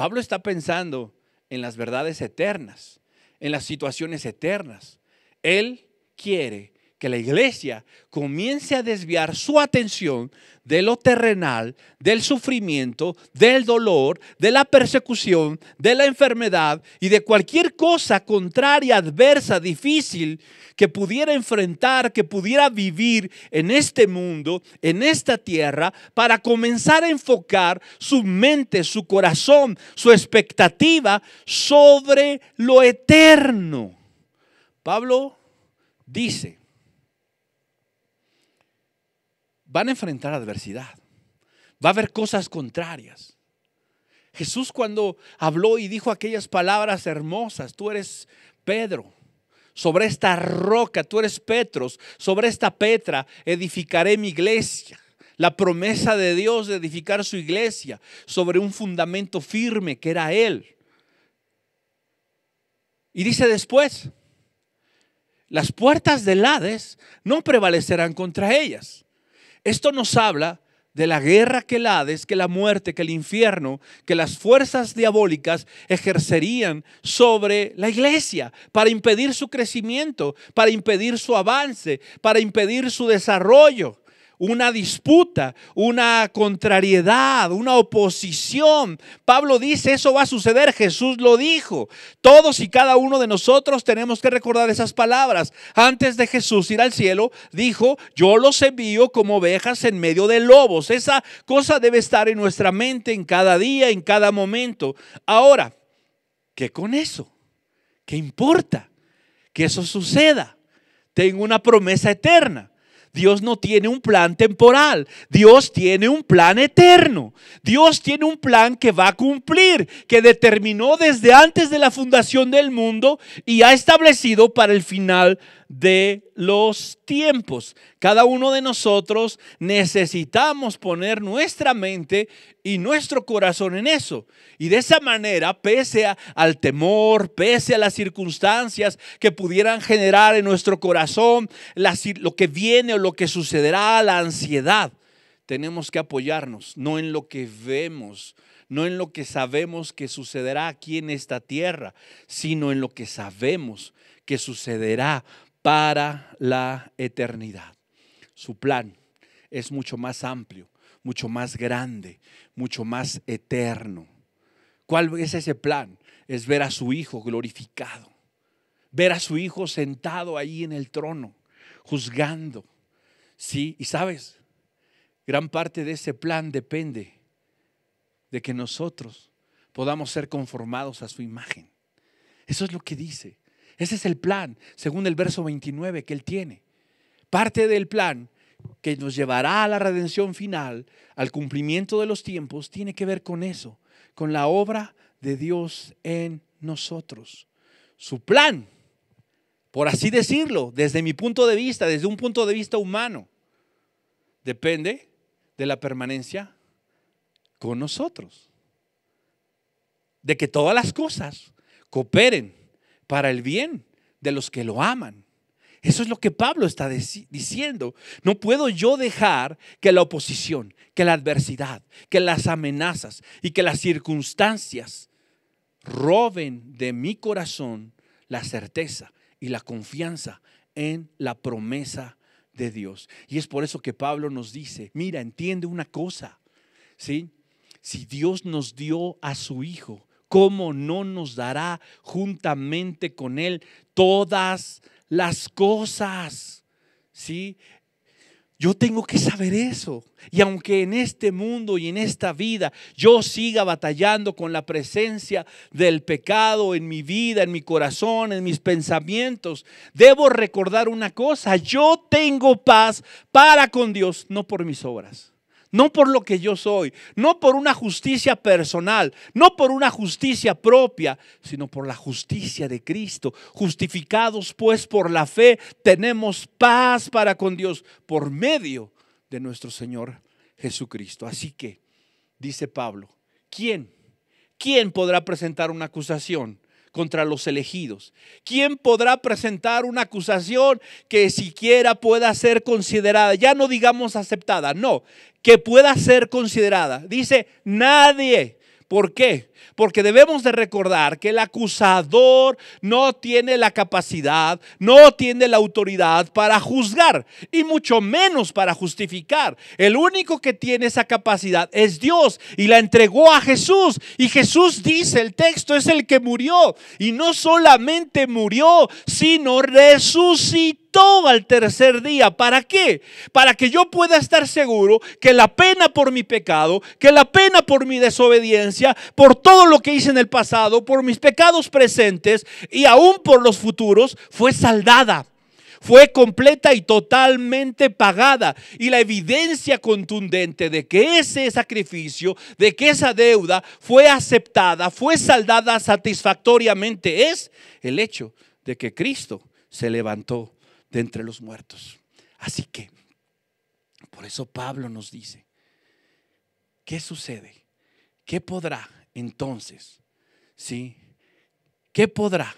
Pablo está pensando en las verdades eternas, en las situaciones eternas. Él quiere que la iglesia comience a desviar su atención de lo terrenal, del sufrimiento, del dolor, de la persecución, de la enfermedad y de cualquier cosa contraria, adversa, difícil que pudiera enfrentar, que pudiera vivir en este mundo, en esta tierra, para comenzar a enfocar su mente, su corazón, su expectativa sobre lo eterno. Pablo dice, van a enfrentar adversidad, va a haber cosas contrarias. Jesús cuando habló y dijo aquellas palabras hermosas, tú eres Pedro, sobre esta roca, tú eres Petros, sobre esta Petra edificaré mi iglesia. La promesa de Dios de edificar su iglesia sobre un fundamento firme que era Él. Y dice después, las puertas del Hades no prevalecerán contra ellas. Esto nos habla de la guerra que el Hades, que la muerte, que el infierno, que las fuerzas diabólicas ejercerían sobre la iglesia para impedir su crecimiento, para impedir su avance, para impedir su desarrollo una disputa, una contrariedad, una oposición. Pablo dice, eso va a suceder, Jesús lo dijo. Todos y cada uno de nosotros tenemos que recordar esas palabras. Antes de Jesús ir al cielo, dijo, yo los envío como ovejas en medio de lobos. Esa cosa debe estar en nuestra mente en cada día, en cada momento. Ahora, ¿qué con eso? ¿Qué importa? Que eso suceda. Tengo una promesa eterna. Dios no tiene un plan temporal, Dios tiene un plan eterno. Dios tiene un plan que va a cumplir, que determinó desde antes de la fundación del mundo y ha establecido para el final de los tiempos. Cada uno de nosotros necesitamos poner nuestra mente y nuestro corazón en eso. Y de esa manera, pese a- al temor, pese a las circunstancias que pudieran generar en nuestro corazón, lo que viene o lo que sucederá, la ansiedad, tenemos que apoyarnos, no en lo que vemos, no en lo que sabemos que sucederá aquí en esta tierra, sino en lo que sabemos que sucederá para la eternidad. Su plan es mucho más amplio, mucho más grande, mucho más eterno. ¿Cuál es ese plan? Es ver a su Hijo glorificado, ver a su Hijo sentado ahí en el trono, juzgando. Sí, y sabes, gran parte de ese plan depende de que nosotros podamos ser conformados a su imagen. Eso es lo que dice. Ese es el plan, según el verso 29 que él tiene. Parte del plan que nos llevará a la redención final, al cumplimiento de los tiempos, tiene que ver con eso, con la obra de Dios en nosotros. Su plan, por así decirlo, desde mi punto de vista, desde un punto de vista humano, depende de la permanencia con nosotros. De que todas las cosas cooperen para el bien de los que lo aman. Eso es lo que Pablo está diciendo. No puedo yo dejar que la oposición, que la adversidad, que las amenazas y que las circunstancias roben de mi corazón la certeza y la confianza en la promesa de Dios. Y es por eso que Pablo nos dice, mira, entiende una cosa, ¿sí? Si Dios nos dio a su Hijo, ¿cómo no nos dará juntamente con Él todas las cosas? ¿Sí? Yo tengo que saber eso. Y aunque en este mundo y en esta vida yo siga batallando con la presencia del pecado en mi vida, en mi corazón, en mis pensamientos, debo recordar una cosa. Yo tengo paz para con Dios, no por mis obras. No por lo que yo soy, no por una justicia personal, no por una justicia propia, sino por la justicia de Cristo. Justificados pues por la fe, tenemos paz para con Dios por medio de nuestro Señor Jesucristo. Así que, dice Pablo, ¿quién? ¿Quién podrá presentar una acusación? Contra los elegidos. ¿Quién podrá presentar una acusación que siquiera pueda ser considerada, ya no digamos aceptada, no, que pueda ser considerada? Dice, nadie. ¿Por qué? Porque debemos de recordar que el acusador no tiene la capacidad, no tiene la autoridad para juzgar y mucho menos para justificar. El único que tiene esa capacidad es Dios y la entregó a Jesús. Y Jesús dice, el texto es el que murió y no solamente murió, sino resucitó al tercer día. ¿Para qué? Para que yo pueda estar seguro que la pena por mi pecado, que la pena por mi desobediencia, por todo lo que hice en el pasado, por mis pecados presentes y aún por los futuros, fue saldada fue completa y totalmente pagada. Y la evidencia contundente de que ese sacrificio, de que esa deuda fue aceptada, fue saldada satisfactoriamente, es el hecho de que Cristo se levantó de entre los muertos. Así que, por eso Pablo nos dice, ¿qué sucede? ¿Qué podrá entonces? ¿Sí? ¿Qué podrá?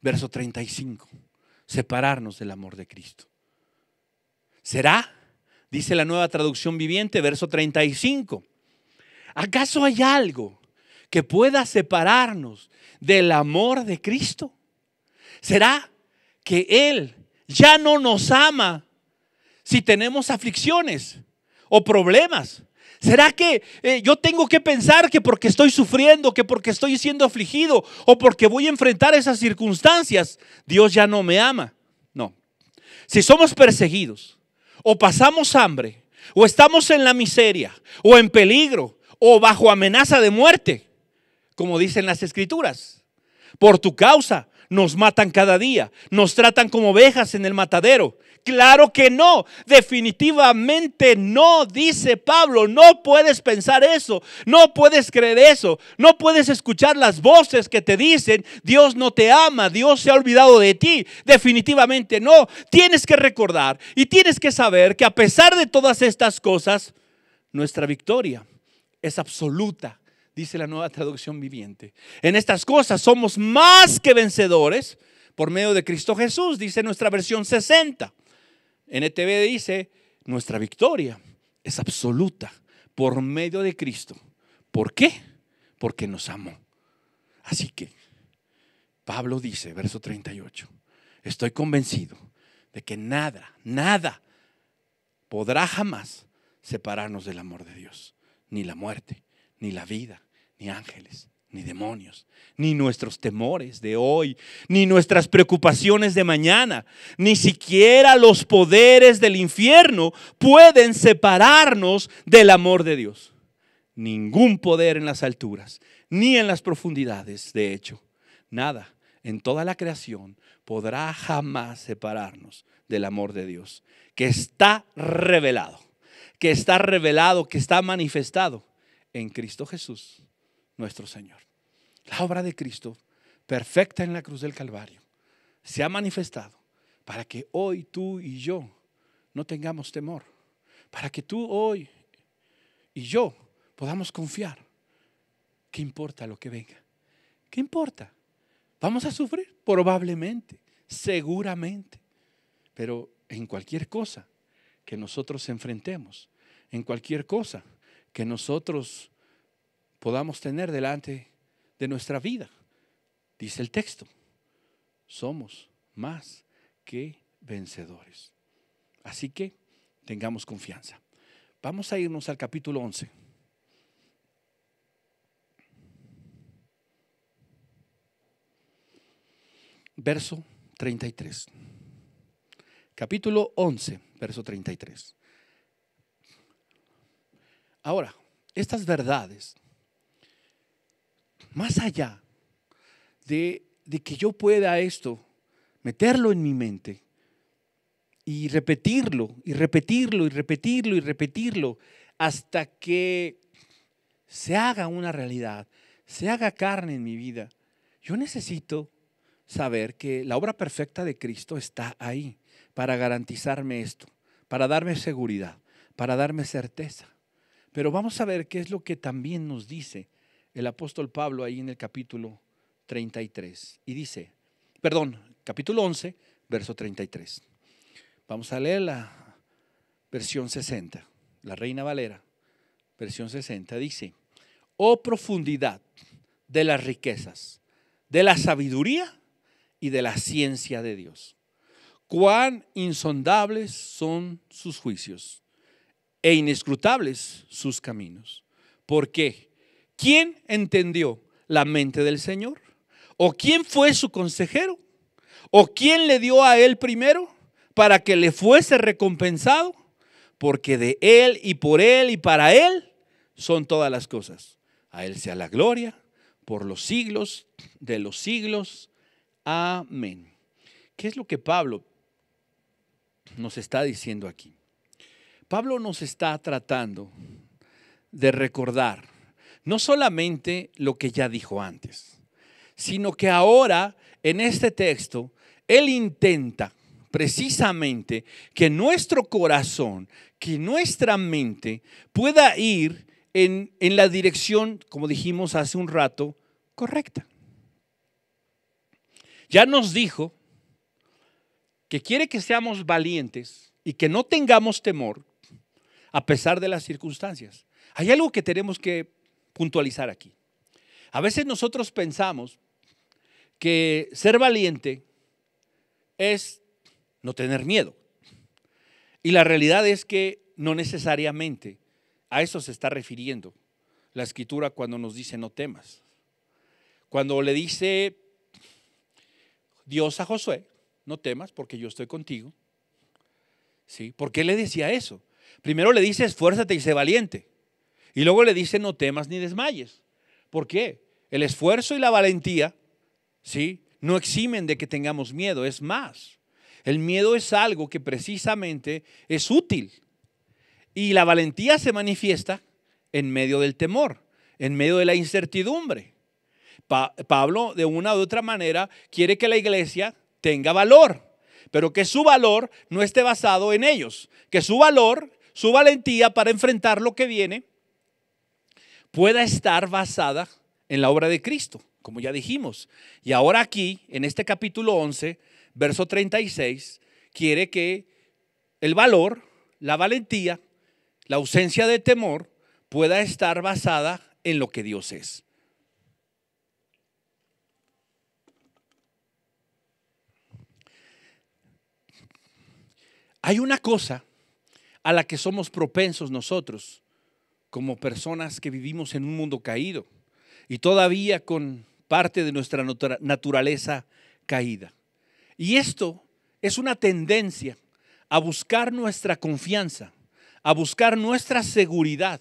Verso 35 separarnos del amor de Cristo. ¿Será? Dice la nueva traducción viviente, verso 35. ¿Acaso hay algo que pueda separarnos del amor de Cristo? ¿Será que Él ya no nos ama si tenemos aflicciones o problemas? ¿Será que eh, yo tengo que pensar que porque estoy sufriendo, que porque estoy siendo afligido o porque voy a enfrentar esas circunstancias, Dios ya no me ama? No. Si somos perseguidos o pasamos hambre o estamos en la miseria o en peligro o bajo amenaza de muerte, como dicen las escrituras, por tu causa nos matan cada día, nos tratan como ovejas en el matadero. Claro que no, definitivamente no, dice Pablo, no puedes pensar eso, no puedes creer eso, no puedes escuchar las voces que te dicen, Dios no te ama, Dios se ha olvidado de ti, definitivamente no, tienes que recordar y tienes que saber que a pesar de todas estas cosas, nuestra victoria es absoluta, dice la nueva traducción viviente. En estas cosas somos más que vencedores por medio de Cristo Jesús, dice nuestra versión 60. NTV dice, nuestra victoria es absoluta por medio de Cristo. ¿Por qué? Porque nos amó. Así que Pablo dice, verso 38, estoy convencido de que nada, nada podrá jamás separarnos del amor de Dios. Ni la muerte, ni la vida, ni ángeles, ni demonios, ni nuestros temores de hoy, ni nuestras preocupaciones de mañana, ni siquiera los poderes del infierno pueden separarnos del amor de Dios. Ningún poder en las alturas, ni en las profundidades, de hecho, nada en toda la creación podrá jamás separarnos del amor de Dios, que está revelado, que está revelado, que está manifestado en Cristo Jesús nuestro Señor. La obra de Cristo, perfecta en la cruz del Calvario, se ha manifestado para que hoy tú y yo no tengamos temor, para que tú hoy y yo podamos confiar. ¿Qué importa lo que venga? ¿Qué importa? ¿Vamos a sufrir? Probablemente, seguramente, pero en cualquier cosa que nosotros enfrentemos, en cualquier cosa que nosotros podamos tener delante de nuestra vida. Dice el texto, somos más que vencedores. Así que tengamos confianza. Vamos a irnos al capítulo 11. Verso 33. Capítulo 11, verso 33. Ahora, estas verdades más allá de, que yo pueda esto, meterlo en mi mente y repetirlo, y repetirlo, y repetirlo, y repetirlo, hasta que se haga una realidad, se haga carne en mi vida. Yo necesito saber que la obra perfecta de Cristo está ahí para garantizarme esto, para darme seguridad, para darme certeza. Pero vamos a ver qué es lo que también nos dice el apóstol Pablo ahí en el capítulo 33. Y dice, perdón, capítulo 11, verso 33. Vamos a leer la versión 60, la Reina Valera, versión 60. Dice, oh profundidad de las riquezas, de la sabiduría y de la ciencia de Dios. Cuán insondables son sus juicios e inescrutables sus caminos. ¿Por qué? ¿Quién entendió la mente del Señor? ¿O quién fue su consejero? ¿O quién le dio a él primero para que le fuese recompensado? Porque de él y por él y para él son todas las cosas. A él sea la gloria por los siglos de los siglos. Amén. ¿Qué es lo que Pablo nos está diciendo aquí? Pablo nos está tratando de recordar no solamente lo que ya dijo antes, sino que ahora en este texto él intenta precisamente que nuestro corazón, que nuestra mente pueda ir en, en, la dirección, como dijimos hace un rato, correcta. Ya nos dijo que quiere que seamos valientes y que no tengamos temor a pesar de las circunstancias. Hay algo que tenemos que puntualizar aquí. A veces nosotros pensamos que ser valiente es no tener miedo. Y la realidad es que no necesariamente a eso se está refiriendo la escritura cuando nos dice no temas. Cuando le dice Dios a Josué, no temas porque yo estoy contigo. ¿Sí? ¿Por qué le decía eso? Primero le dice esfuérzate y sé valiente. Y luego le dice, no temas ni desmayes. ¿Por qué? El esfuerzo y la valentía, ¿sí? no eximen de que tengamos miedo, es más. El miedo es algo que precisamente es útil. Y la valentía se manifiesta en medio del temor, en medio de la incertidumbre. Pa- Pablo, de una u otra manera, quiere que la iglesia tenga valor, pero que su valor no esté basado en ellos, que su valor, su valentía para enfrentar lo que viene, pueda estar basada en la obra de Cristo, como ya dijimos. Y ahora aquí, en este capítulo 11, verso 36, quiere que el valor, la valentía, la ausencia de temor pueda estar basada en lo que Dios es. Hay una cosa a la que somos propensos nosotros como personas que vivimos en un mundo caído y todavía con parte de nuestra natura- naturaleza caída. Y esto es una tendencia a buscar nuestra confianza, a buscar nuestra seguridad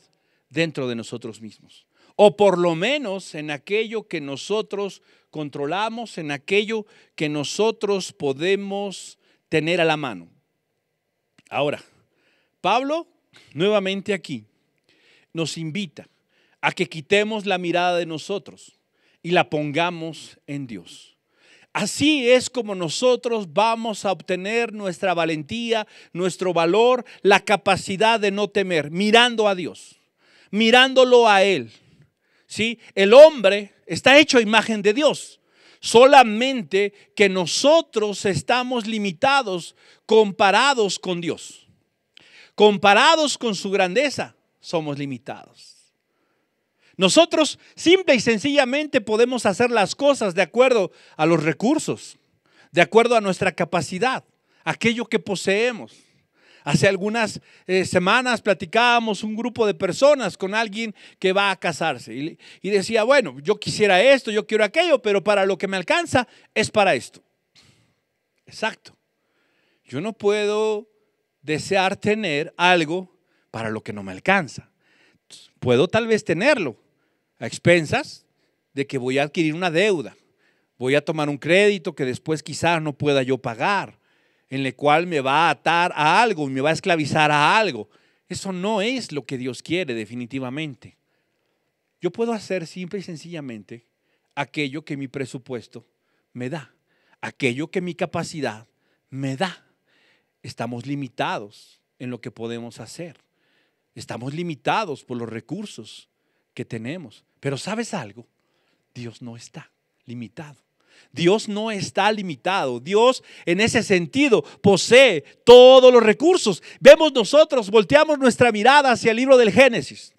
dentro de nosotros mismos. O por lo menos en aquello que nosotros controlamos, en aquello que nosotros podemos tener a la mano. Ahora, Pablo, nuevamente aquí, nos invita a que quitemos la mirada de nosotros y la pongamos en Dios. Así es como nosotros vamos a obtener nuestra valentía, nuestro valor, la capacidad de no temer, mirando a Dios, mirándolo a Él. ¿Sí? El hombre está hecho a imagen de Dios, solamente que nosotros estamos limitados comparados con Dios. Comparados con su grandeza, somos limitados. Nosotros simple y sencillamente podemos hacer las cosas de acuerdo a los recursos, de acuerdo a nuestra capacidad, aquello que poseemos. Hace algunas eh, semanas platicábamos un grupo de personas con alguien que va a casarse y, y decía, bueno, yo quisiera esto, yo quiero aquello, pero para lo que me alcanza es para esto. Exacto. Yo no puedo desear tener algo para lo que no me alcanza. Puedo tal vez tenerlo a expensas de que voy a adquirir una deuda, voy a tomar un crédito que después quizás no pueda yo pagar, en el cual me va a atar a algo, me va a esclavizar a algo. Eso no es lo que Dios quiere definitivamente. Yo puedo hacer simple y sencillamente aquello que mi presupuesto me da, aquello que mi capacidad me da. Estamos limitados en lo que podemos hacer. Estamos limitados por los recursos que tenemos. Pero ¿sabes algo? Dios no está limitado. Dios no está limitado. Dios en ese sentido posee todos los recursos. Vemos nosotros, volteamos nuestra mirada hacia el libro del Génesis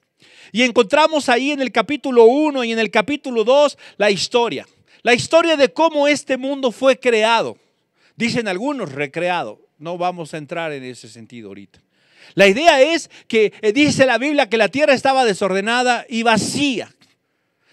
y encontramos ahí en el capítulo 1 y en el capítulo 2 la historia. La historia de cómo este mundo fue creado. Dicen algunos recreado. No vamos a entrar en ese sentido ahorita. La idea es que eh, dice la Biblia que la tierra estaba desordenada y vacía.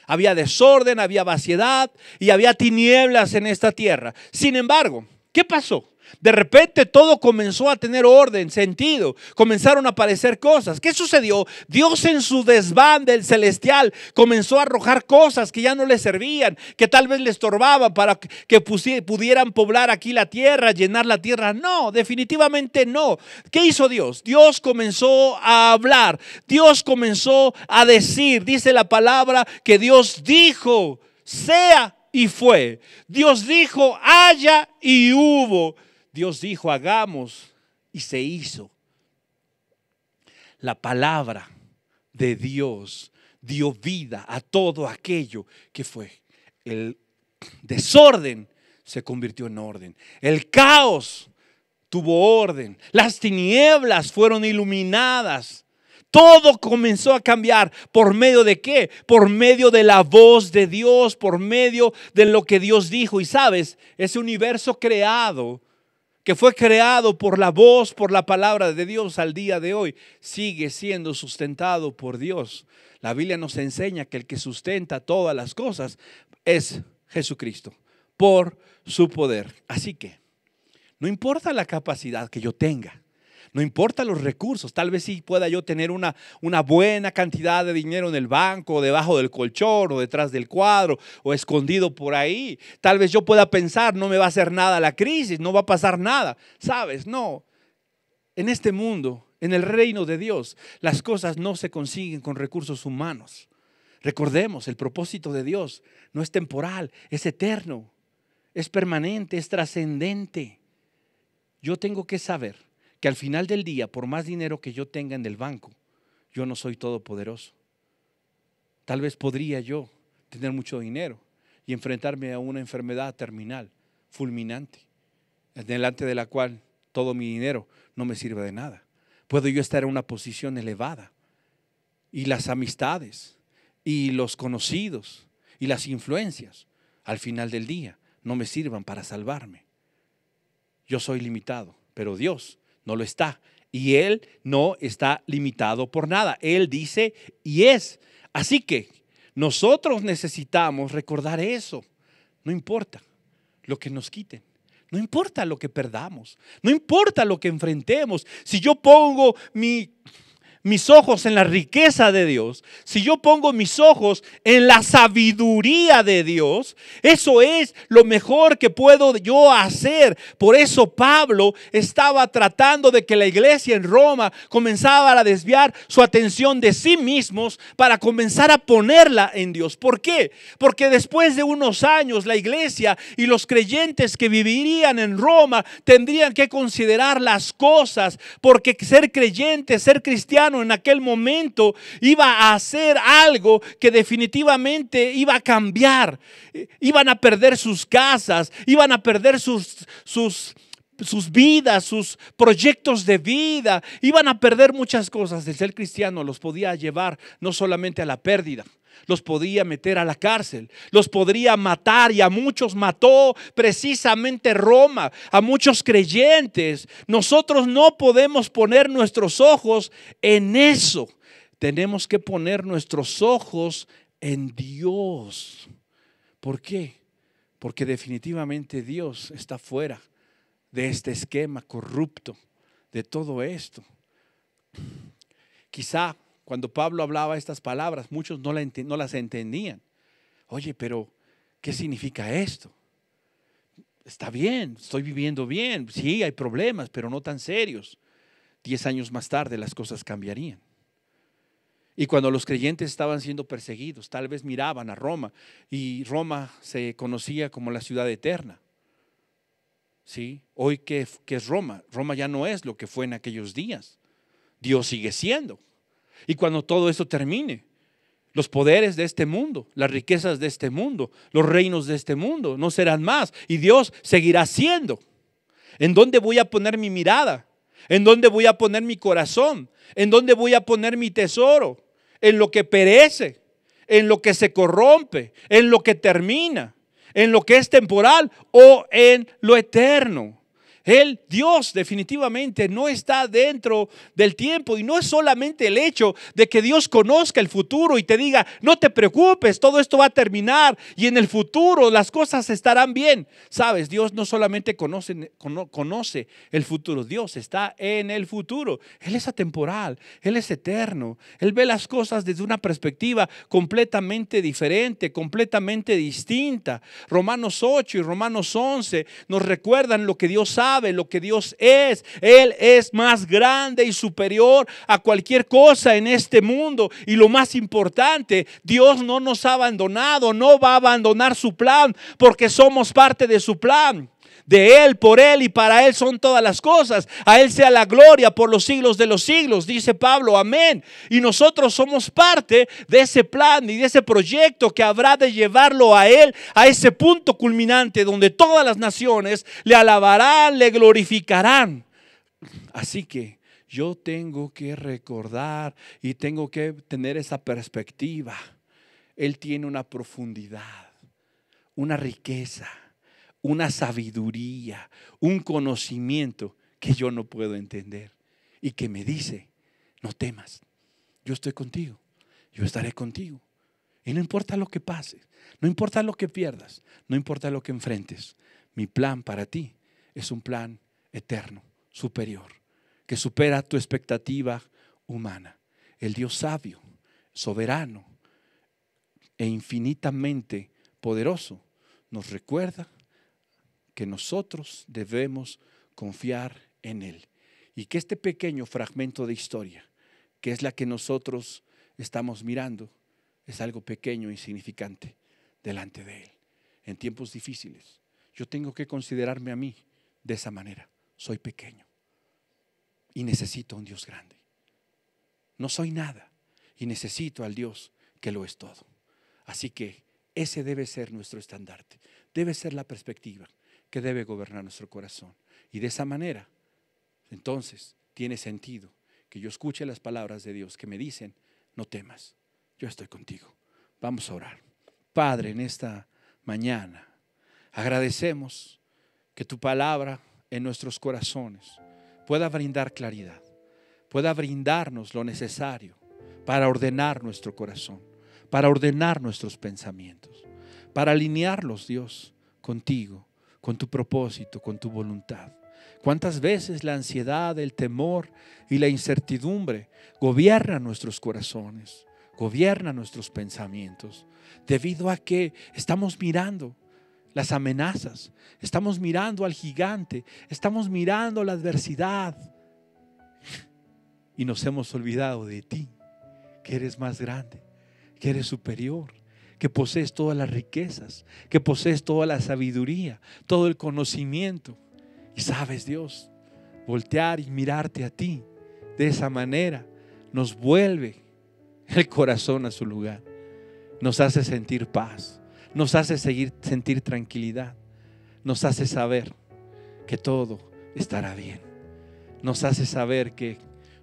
Había desorden, había vaciedad y había tinieblas en esta tierra. Sin embargo, ¿qué pasó? De repente todo comenzó a tener orden, sentido. Comenzaron a aparecer cosas. ¿Qué sucedió? Dios en su desván del celestial comenzó a arrojar cosas que ya no le servían, que tal vez le estorbaban para que pudieran poblar aquí la tierra, llenar la tierra. No, definitivamente no. ¿Qué hizo Dios? Dios comenzó a hablar. Dios comenzó a decir. Dice la palabra que Dios dijo, sea y fue. Dios dijo, haya y hubo. Dios dijo, hagamos y se hizo. La palabra de Dios dio vida a todo aquello que fue. El desorden se convirtió en orden. El caos tuvo orden. Las tinieblas fueron iluminadas. Todo comenzó a cambiar. ¿Por medio de qué? Por medio de la voz de Dios, por medio de lo que Dios dijo. Y sabes, ese universo creado que fue creado por la voz, por la palabra de Dios al día de hoy, sigue siendo sustentado por Dios. La Biblia nos enseña que el que sustenta todas las cosas es Jesucristo, por su poder. Así que, no importa la capacidad que yo tenga, No importa los recursos, tal vez sí pueda yo tener una, una buena cantidad de dinero en el banco, o debajo del colchón, o detrás del cuadro, o escondido por ahí. Tal vez yo pueda pensar, no me va a hacer nada la crisis, no va a pasar nada. ¿Sabes? No. En este mundo, en el reino de Dios, las cosas no se consiguen con recursos humanos. Recordemos, el propósito de Dios no es temporal, es eterno, es permanente, es trascendente. Yo tengo que saber que al final del día, por más dinero que yo tenga en el banco, yo no soy todopoderoso. Tal vez podría yo tener mucho dinero y enfrentarme a una enfermedad terminal, fulminante, delante de la cual todo mi dinero no me sirve de nada. Puedo yo estar en una posición elevada y las amistades y los conocidos y las influencias al final del día no me sirvan para salvarme. Yo soy limitado, pero Dios no lo está. Y Él no está limitado por nada. Él dice y es. Así que nosotros necesitamos recordar eso. No importa lo que nos quiten. No importa lo que perdamos. No importa lo que enfrentemos. Si yo pongo mi mis ojos en la riqueza de Dios, si yo pongo mis ojos en la sabiduría de Dios, eso es lo mejor que puedo yo hacer. Por eso Pablo estaba tratando de que la iglesia en Roma comenzara a desviar su atención de sí mismos para comenzar a ponerla en Dios. ¿Por qué? Porque después de unos años la iglesia y los creyentes que vivirían en Roma tendrían que considerar las cosas, porque ser creyente, ser cristiano, en aquel momento iba a hacer algo que definitivamente iba a cambiar. Iban a perder sus casas, iban a perder sus, sus, sus vidas, sus proyectos de vida, iban a perder muchas cosas. El ser cristiano los podía llevar no solamente a la pérdida, los podía meter a la cárcel, los podría matar y a muchos mató precisamente Roma, a muchos creyentes. Nosotros no podemos poner nuestros ojos en eso. Tenemos que poner nuestros ojos en Dios. ¿Por qué? Porque definitivamente Dios está fuera de este esquema corrupto, de todo esto. Quizá cuando Pablo hablaba estas palabras, muchos no, las entendían. Oye, pero ¿qué significa esto? Está bien, estoy viviendo bien, sí, hay problemas, pero no tan serios. Diez años más tarde las cosas cambiarían. Y cuando los creyentes estaban siendo perseguidos, tal vez miraban a Roma y Roma se conocía como la ciudad eterna. ¿Sí? Hoy, ¿qué, ¿qué, es Roma? Roma ya no es lo que fue en aquellos días. Dios sigue siendo. Y cuando todo eso termine, los poderes de este mundo, las riquezas de este mundo, los reinos de este mundo no serán más. Y Dios seguirá siendo. ¿En dónde voy a poner mi mirada? ¿En dónde voy a poner mi corazón? ¿En dónde voy a poner mi tesoro? ¿En lo que perece? ¿En lo que se corrompe? ¿En lo que termina? ¿En lo que es temporal o en lo eterno? Él, Dios, definitivamente no está dentro del tiempo y no es solamente el hecho de que Dios conozca el futuro y te diga, no te preocupes, todo esto va a terminar y en el futuro las cosas estarán bien. Sabes, Dios no solamente conoce, el futuro, Dios está en el futuro. Él es atemporal, Él es eterno, Él ve las cosas desde una perspectiva completamente diferente, completamente distinta. Romanos 8 y Romanos 11 nos recuerdan lo que Dios sabe lo que Dios es. Él es más grande y superior a cualquier cosa en este mundo. Y lo más importante, Dios no nos ha abandonado, no va a abandonar su plan porque somos parte de su plan. De Él, por Él y para Él son todas las cosas. A Él sea la gloria por los siglos de los siglos, dice Pablo, amén. Y nosotros somos parte de ese plan y de ese proyecto que habrá de llevarlo a Él, a ese punto culminante donde todas las naciones le alabarán, le glorificarán. Así que yo tengo que recordar y tengo que tener esa perspectiva. Él tiene una profundidad, una riqueza una sabiduría, un conocimiento que yo no puedo entender y que me dice, no temas, yo estoy contigo, yo estaré contigo. Y no importa lo que pase, no importa lo que pierdas, no importa lo que enfrentes, mi plan para ti es un plan eterno, superior, que supera tu expectativa humana. El Dios sabio, soberano e infinitamente poderoso nos recuerda que nosotros debemos confiar en Él y que este pequeño fragmento de historia, que es la que nosotros estamos mirando, es algo pequeño e insignificante delante de Él. En tiempos difíciles, yo tengo que considerarme a mí de esa manera. Soy pequeño y necesito a un Dios grande. No soy nada y necesito al Dios que lo es todo. Así que ese debe ser nuestro estandarte, debe ser la perspectiva que debe gobernar nuestro corazón. Y de esa manera, entonces, tiene sentido que yo escuche las palabras de Dios que me dicen, no temas, yo estoy contigo. Vamos a orar. Padre, en esta mañana agradecemos que tu palabra en nuestros corazones pueda brindar claridad, pueda brindarnos lo necesario para ordenar nuestro corazón, para ordenar nuestros pensamientos, para alinearlos, Dios, contigo, con tu propósito, con tu voluntad. ¿Cuántas veces la ansiedad, el temor y la incertidumbre gobiernan nuestros corazones, gobiernan nuestros pensamientos? Debido a que estamos mirando las amenazas, estamos mirando al gigante, estamos mirando la adversidad y nos hemos olvidado de ti, que eres más grande, que eres superior, que posees todas las riquezas, que posees toda la sabiduría, todo el conocimiento. Y sabes, Dios, voltear y mirarte a ti de esa manera nos vuelve el corazón a su lugar, nos hace sentir paz, nos hace seguir, sentir tranquilidad, nos hace saber que todo estará bien, nos hace saber que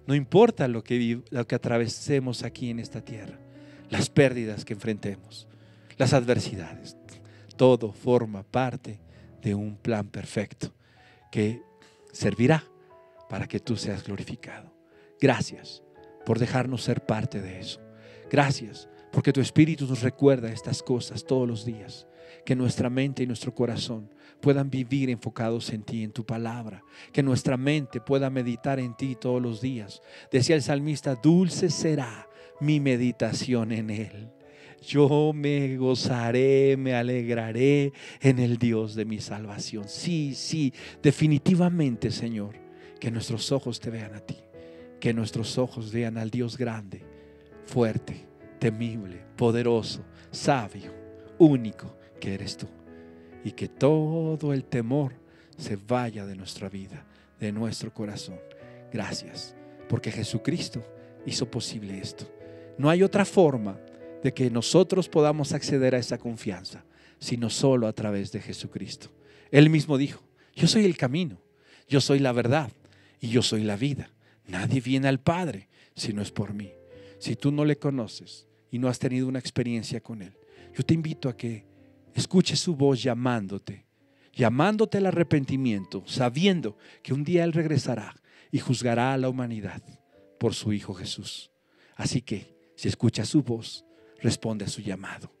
no importa lo que, lo que atravesemos aquí en esta tierra, las pérdidas que enfrentemos, las adversidades, todo forma parte de un plan perfecto que servirá para que tú seas glorificado. Gracias por dejarnos ser parte de eso. Gracias porque tu Espíritu nos recuerda estas cosas todos los días. Que nuestra mente y nuestro corazón puedan vivir enfocados en ti, en tu palabra. Que nuestra mente pueda meditar en ti todos los días. Decía el salmista, dulce será mi meditación en él. Yo me gozaré, me alegraré en el Dios de mi salvación. Sí, sí, definitivamente, Señor, que nuestros ojos te vean a ti, que nuestros ojos vean al Dios grande, fuerte, temible, poderoso, sabio, único que eres tú. Y que todo el temor se vaya de nuestra vida, de nuestro corazón. Gracias, porque Jesucristo hizo posible esto. No hay otra forma de que nosotros podamos acceder a esa confianza, sino solo a través de Jesucristo. Él mismo dijo, yo soy el camino, yo soy la verdad y yo soy la vida. Nadie viene al Padre si no es por mí. Si tú no le conoces y no has tenido una experiencia con Él, yo te invito a que escuches su voz llamándote, llamándote al arrepentimiento, sabiendo que un día Él regresará y juzgará a la humanidad por su Hijo Jesús. Así que, si escuchas su voz, responde a su llamado,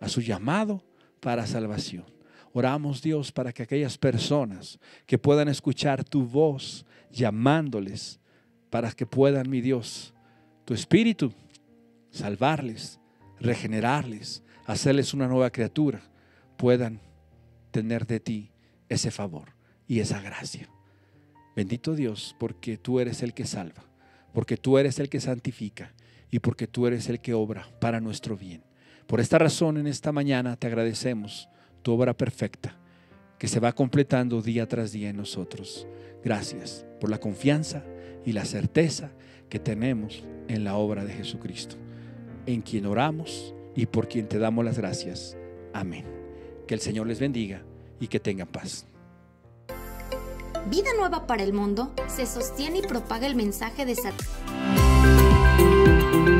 a su llamado para salvación. Oramos Dios para que aquellas personas que puedan escuchar tu voz llamándoles, para que puedan, mi Dios, tu espíritu, salvarles, regenerarles, hacerles una nueva criatura, puedan tener de ti ese favor y esa gracia. Bendito Dios, porque tú eres el que salva, porque tú eres el que santifica y porque tú eres el que obra para nuestro bien. Por esta razón, en esta mañana te agradecemos tu obra perfecta que se va completando día tras día en nosotros. Gracias por la confianza y la certeza que tenemos en la obra de Jesucristo, en quien oramos y por quien te damos las gracias. Amén. Que el Señor les bendiga y que tengan paz. Vida Nueva para el Mundo se sostiene y propaga el mensaje de salud.